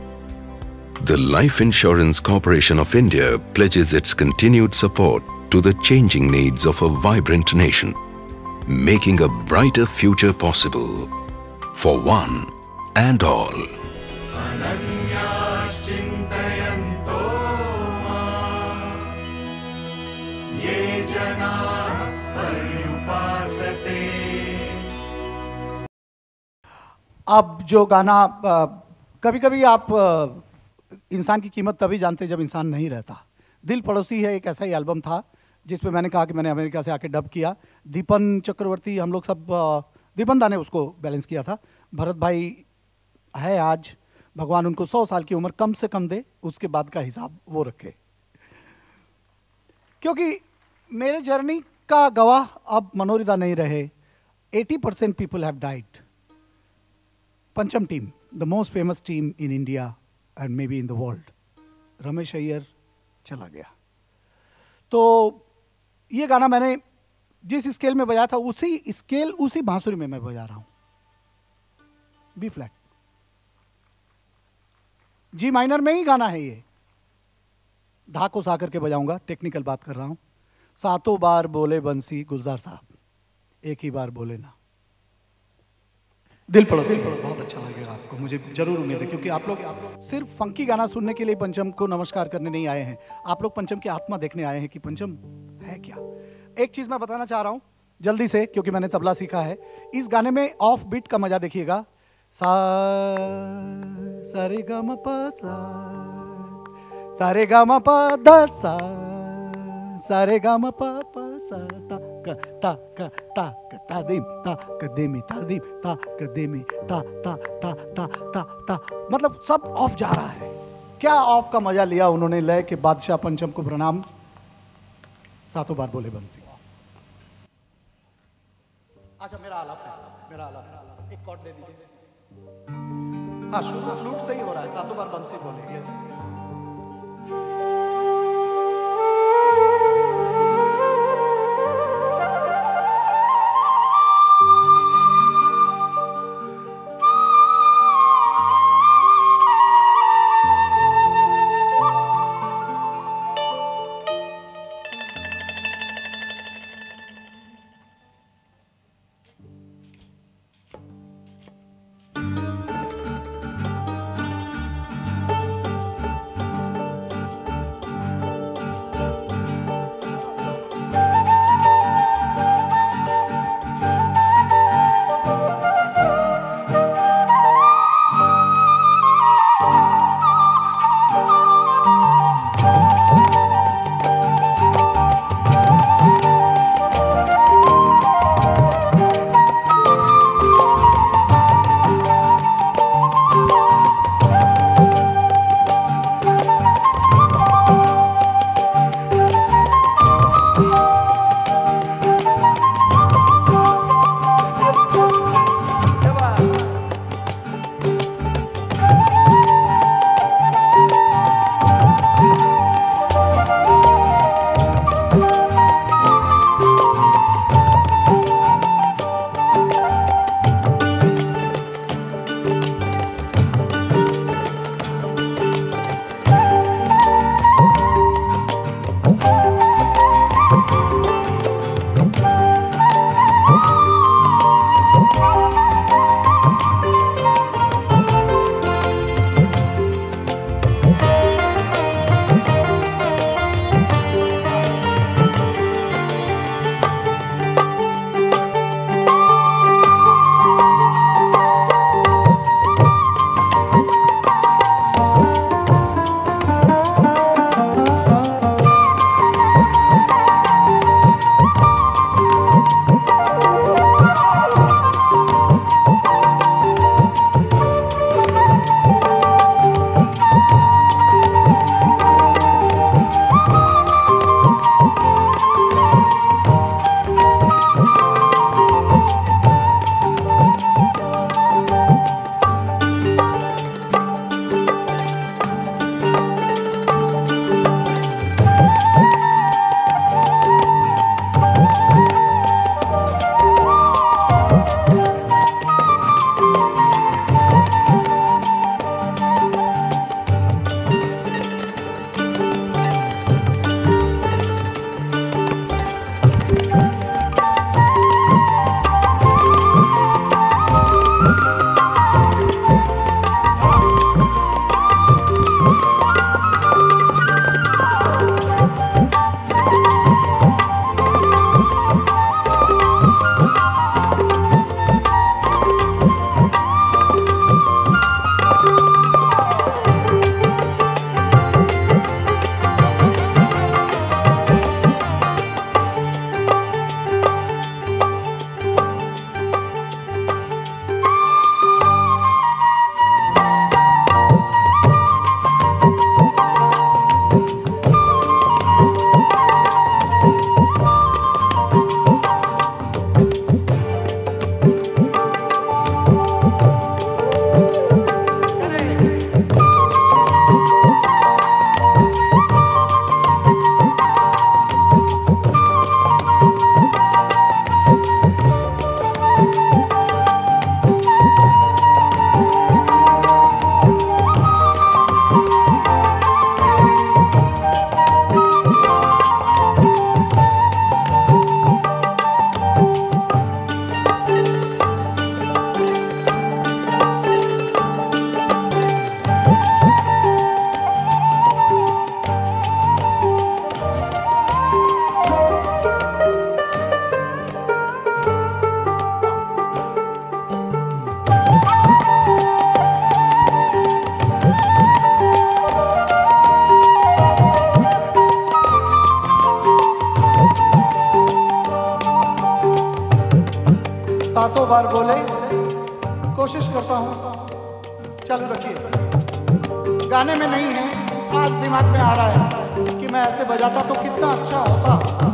The Life Insurance Corporation of India pledges its continued support to the changing needs of a vibrant nation, making a brighter future possible for one and all. अब जो गाना कभी कभी आप इंसान की कीमत तभी जानते जब इंसान नहीं रहता। दिल पड़ोसी है, एक ऐसा ही एल्बम था जिसपे मैंने कहा कि मैंने अमेरिका से आके डब किया। दीपन चक्रवर्ती, हम लोग सब दीपन दा ने उसको बैलेंस किया था। भरत भाई है आज, भगवान उनको सौ साल की उम्र कम से कम दे, उसके बाद का हिसाब वो रखे। क्योंकि मेरे जर्नी का गवाह अब मनोरिदा नहीं रहे। 80 percent people have died Pancham team the most famous team in India and maybe in the world Ramesh Iyer चला गया। तो ये गाना मैंने जिस स्केल में बजाया था, उसी स्केल उसी बांसुरी में मैं बजा रहा हूँ। बी फ्लैट जी माइनर में ही गाना है ये। धा को सा करके बजाऊँगा टेक्निकल बात कर रहा हूँ। सातों बार बोले बंसी गुलजार साहब, एक ही बार बोले ना। दिल पड़ोसी बहुत अच्छा लगेगा आपको मुझे ज़रूर उम्मीद है क्योंकि आप लोग सिर्फ़ फंकी गाना सुनने के लिए पंचम को नमस्कार करने नहीं आए हैं। आप लोग पंचम की आत्मा देखने आए हैं कि पंचम है क्या? एक चीज़ मैं बताना चाह रहा हूँ जल्दी से क्योंकि मैंने तबला सीखा है। इस गाने में ऑफ़ बीट का मज़ा देखिएगा। सा सारे गा सारे गा सा सारे गा सा ता क ता क ता दिम ता क दे ता दिम ता क दे ता ता ता ता ता ता मतलब सब ऑफ़ जा रहा है। क्या ऑफ़ का मज़ा लिया उन्होंने लय के बादशाह पंचम को प्रणाम? सातों बार बोले बंसी। अच्छा मेरा आलाप है मेरा आलाप है एक कॉर्ड दे दीजिए। हाँ शुरू फ्लूट से ही हो रहा है। सातों बार बंसी बोले यस में नहीं है। आज दिमाग में आ रहा है कि मैं ऐसे बजाता तो कितना अच्छा होता।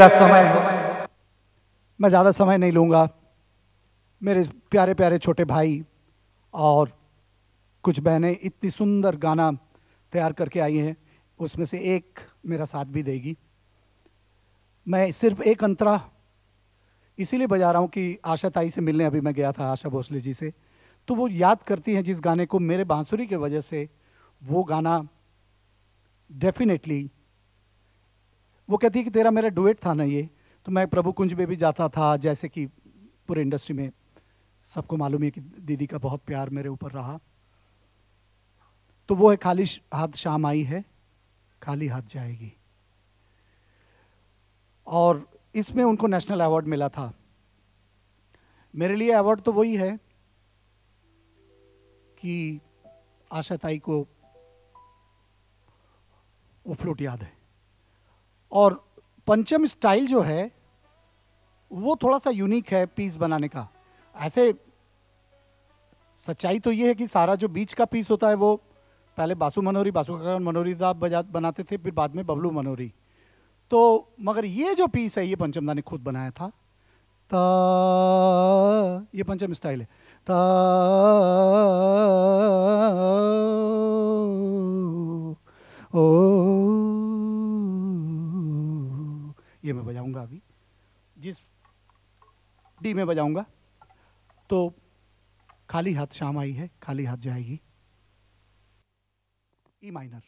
मेरा समय है। मैं ज़्यादा समय नहीं लूँगा। मेरे प्यारे प्यारे छोटे भाई और कुछ बहनें इतनी सुंदर गाना तैयार करके आई हैं, उसमें से एक मेरा साथ भी देगी। मैं सिर्फ़ एक अंतरा इसीलिए बजा रहा हूँ कि आशा ताई से मिलने, अभी मैं गया था आशा भोसले जी से तो वो याद करती हैं जिस गाने को मेरे बांसुरी के वजह से वो गाना डेफिनेटली वो कहती है कि तेरा मेरा डुएट था ना ये। तो मैं प्रभु कुंज में भी जाता था, जैसे कि पूरे इंडस्ट्री में सबको मालूम है कि दीदी का बहुत प्यार मेरे ऊपर रहा। तो वो है खाली हाथ शाम आई है, खाली हाथ जाएगी। और इसमें उनको नेशनल अवार्ड मिला था। मेरे लिए अवार्ड तो वही है कि आशा ताई को वो फ्लूट याद है। और पंचम स्टाइल जो है, वो थोड़ा सा यूनिक है पीस बनाने का। ऐसे सच्चाई तो ये है कि सारा जो बीच का पीस होता है, वो पहले बासु मनोरी बासु का मनोरी दा बजा, बनाते थे, फिर बाद में बबलू मनोरी तो मगर ये जो पीस है, ये पंचमदा ने खुद बनाया था। ता, ये पंचम स्टाइल है। ता, ओ ये मैं बजाऊँगा अभी। जिस डी में बजाऊँगा तो खाली हाथ शाम आई है, खाली हाथ जाएगी। ई माइनर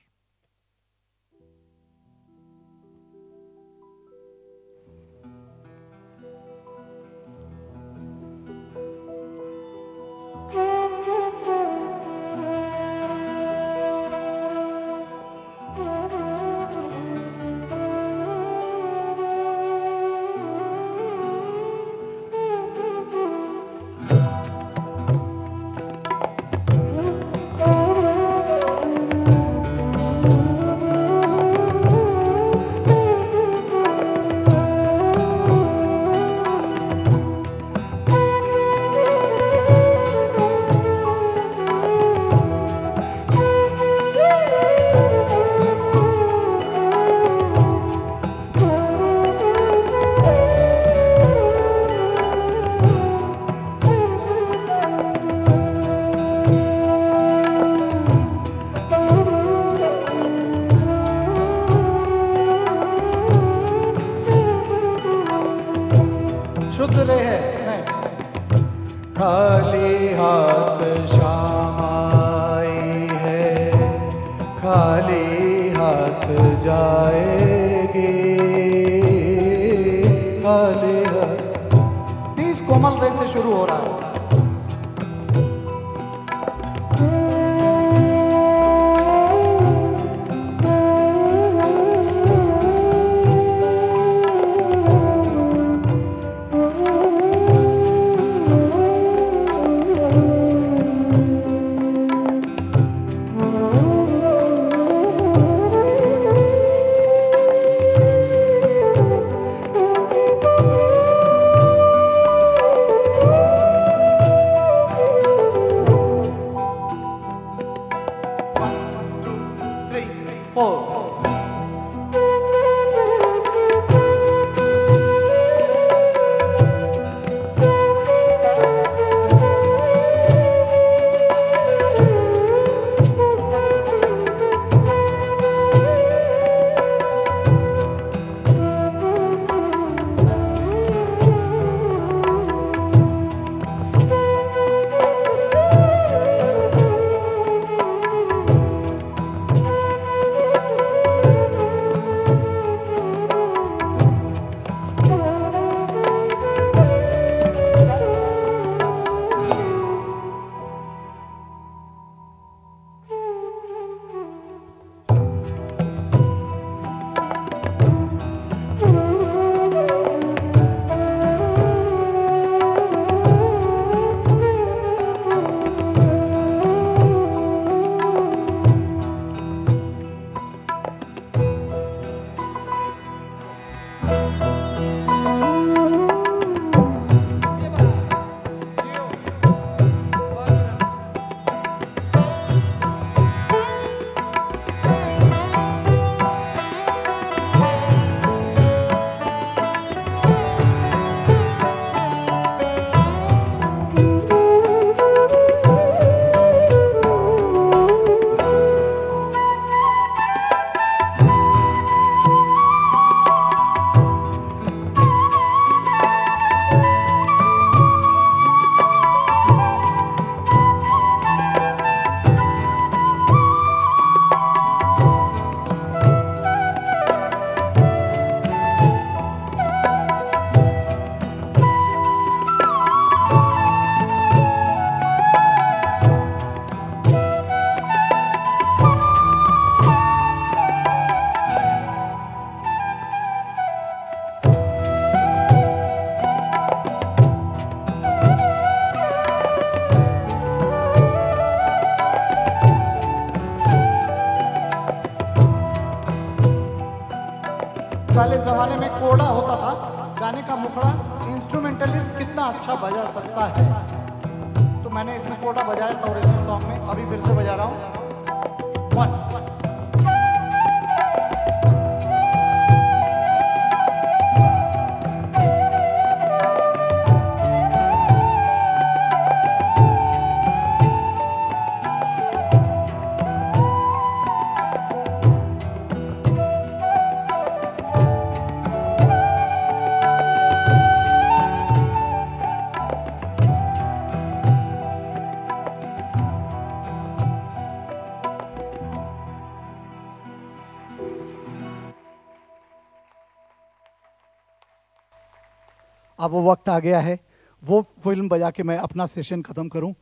वो वक्त आ गया है। वो फ़िल्म बजा के मैं अपना सेशन ख़त्म करूँ,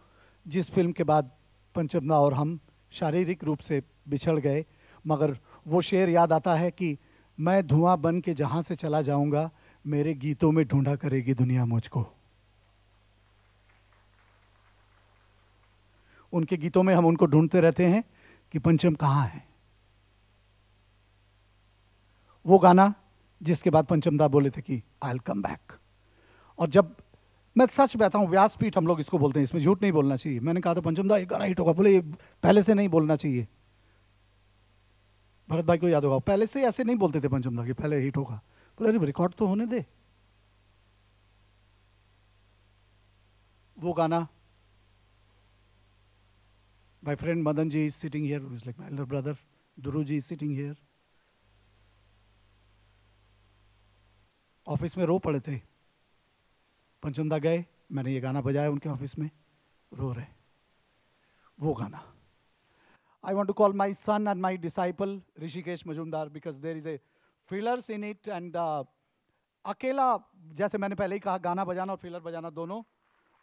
जिस फ़िल्म के बाद पंचमदा और हम शारीरिक रूप से बिछड़ गए, मगर वो शेर याद आता है कि मैं धुआँ बन के जहाँ से चला जाऊँगा, मेरे गीतों में ढूंढा करेगी दुनिया मुझको। उनके गीतों में हम उनको ढूंढते रहते हैं कि पंचम कहाँ है। वो गाना जिसके बाद पंचमदा बोले थे कि आई कम बैक और जब मैं सच बहता हूँ व्यासपीठ हम लोग इसको बोलते हैं इसमें झूठ नहीं बोलना चाहिए मैंने कहा था पंचमदा एक गाना हिट होगा बोले पहले से नहीं बोलना चाहिए भरत भाई को याद होगा पहले से ऐसे नहीं बोलते थे पंचमदा कि पहले हिट होगा बोले अरे रिकॉर्ड तो होने दे वो गाना my friend Madan ji is sitting here, who is like elder brother. Duru ji is sitting here. Office में रो पड़े थे पंचमदा गए, मैंने ये गाना बजाया उनके ऑफ़िस में, रो रहे। वो गाना। I want to call my son and my disciple Rishikesh Majumdar because there is a fillers in it and अकेला, जैसे मैंने पहले ही कहा, गाना बजाना और फिलर बजाना दोनों।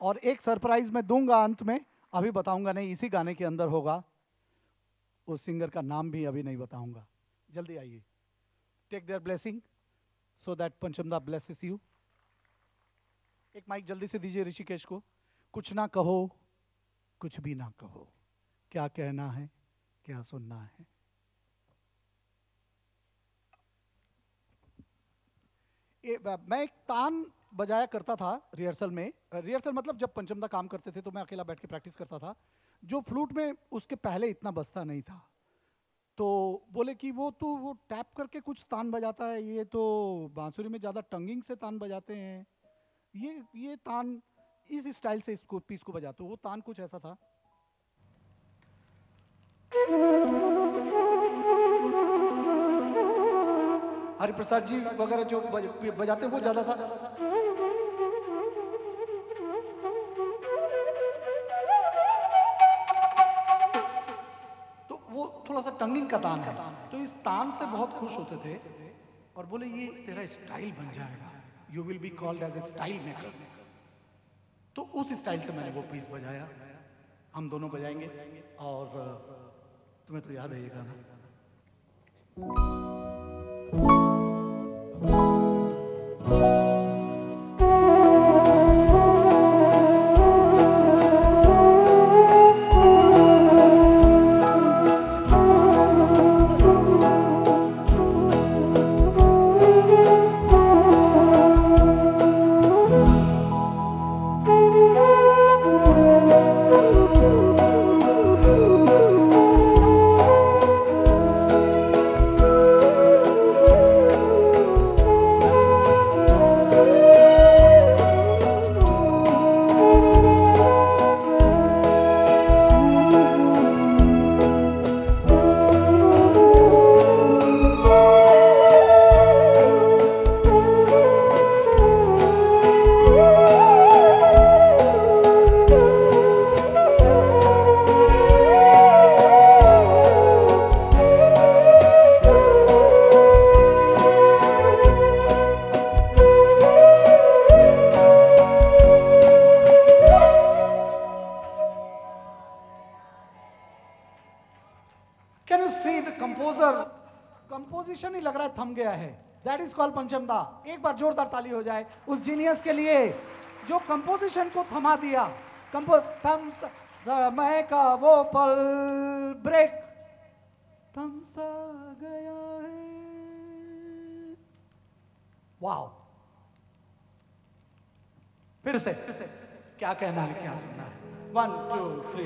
और एक सरप्राइज़ मैं दूँगा अंत में, अभी बताऊँगा नहीं, इसी गाने के अंदर होगा। उस सिंगर का नाम भी अभी नहीं बताऊँगा। जल्दी आइए। Take their blessing so that Panchamda blesses you एक माइक जल्दी से दीजिए ऋषिकेश को। कुछ ना कहो कुछ भी ना कहो। क्या कहना है क्या सुनना है? ये, मैं एक तान बजाया करता था रिहर्सल में। रिहर्सल मतलब जब पंचमदा काम करते थे तो मैं अकेला बैठ के प्रैक्टिस करता था। जो फ्लूट में उसके पहले इतना बसता नहीं था। तो बोले कि वो तो वो टैप करके कुछ तान बजाता है ये तो बांसुरी में ज़्यादा टंगिंग से तान बजाते हैं। ये ये तान इस स्टाइल से इसको पीस को बजाते वो तान कुछ ऐसा था? हरिप्रसाद जी वगैरह जो बज, बजाते हैं वो ज़्यादा सा तो वो थोड़ा सा टंगिंग का तान है। तो इस तान से बहुत खुश होते थे और बोले ये तेरा स्टाइल बन जाएगा। You will be called as a style maker तो उस स्टाइल से मैंने वो पीस बजाया। हम दोनों बजाएँगे और तुम्हें तो याद है ये गाना। कैन पंचमदा एक बार जोरदार ताली हो जाए। उस जीनियस के लिए जो कंपोजिशन को थमा दिया। कंपो थम समय का वो पल ब्रेक थम सा गया है। वाह फिर से क्या कहना है, क्या सुनना है? वन टू थ्री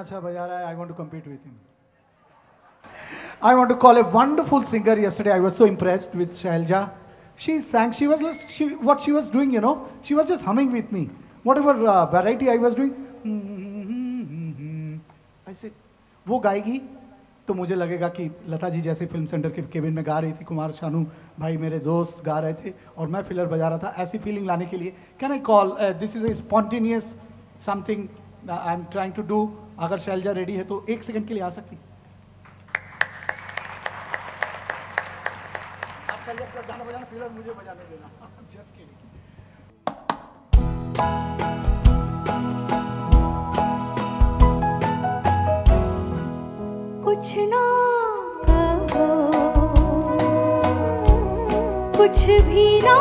इतना अच्छा बजा रहा है I want to compete with him I want to call a wonderful singer yesterday I was so impressed with Shailaja she sang she was she what she was doing you know she was just humming with me whatever variety I was doing ऐसे वो गाएगी? तो मुझे लगेगा कि लता जी जैसे film centre के cabin में गा रही थी, कुमार शानू भाई मेरे दोस्त गा रहे थे, और मैं फिलर बजा रहा था ऐसी फीलिंग लाने के लिए। Can I call this is a spontaneous something I am trying to do अगर शैलजा रेडी है तो एक सेकंड के लिए आ सकती। मुझे बजाने देना। जस्ट कुछ ना कहो, कुछ भी ना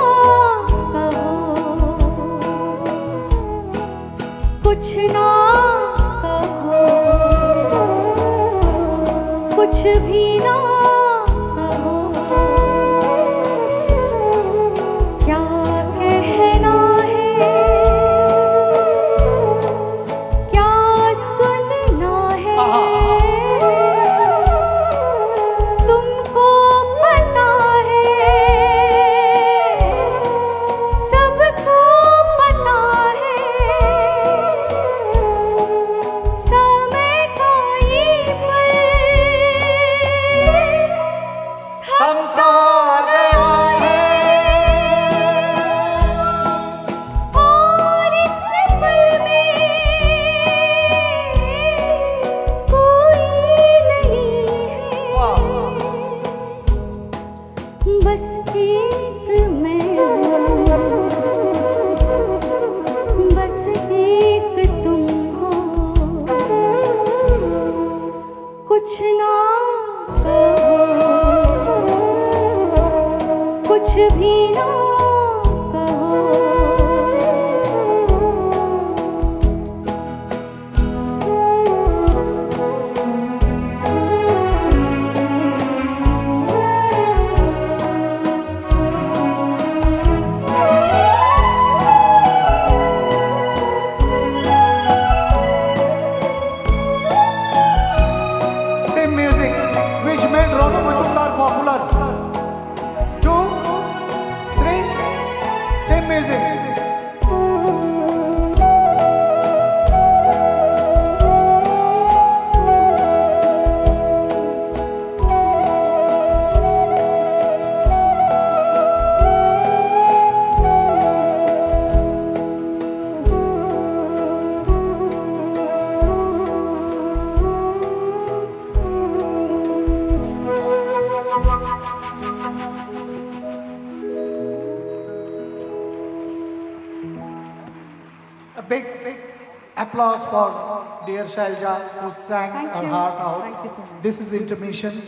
This is the intermission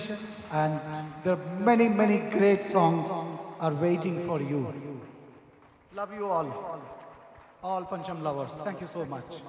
and there are many, many great songs are waiting for you. Love you all. All Pancham lovers. Thank you so much.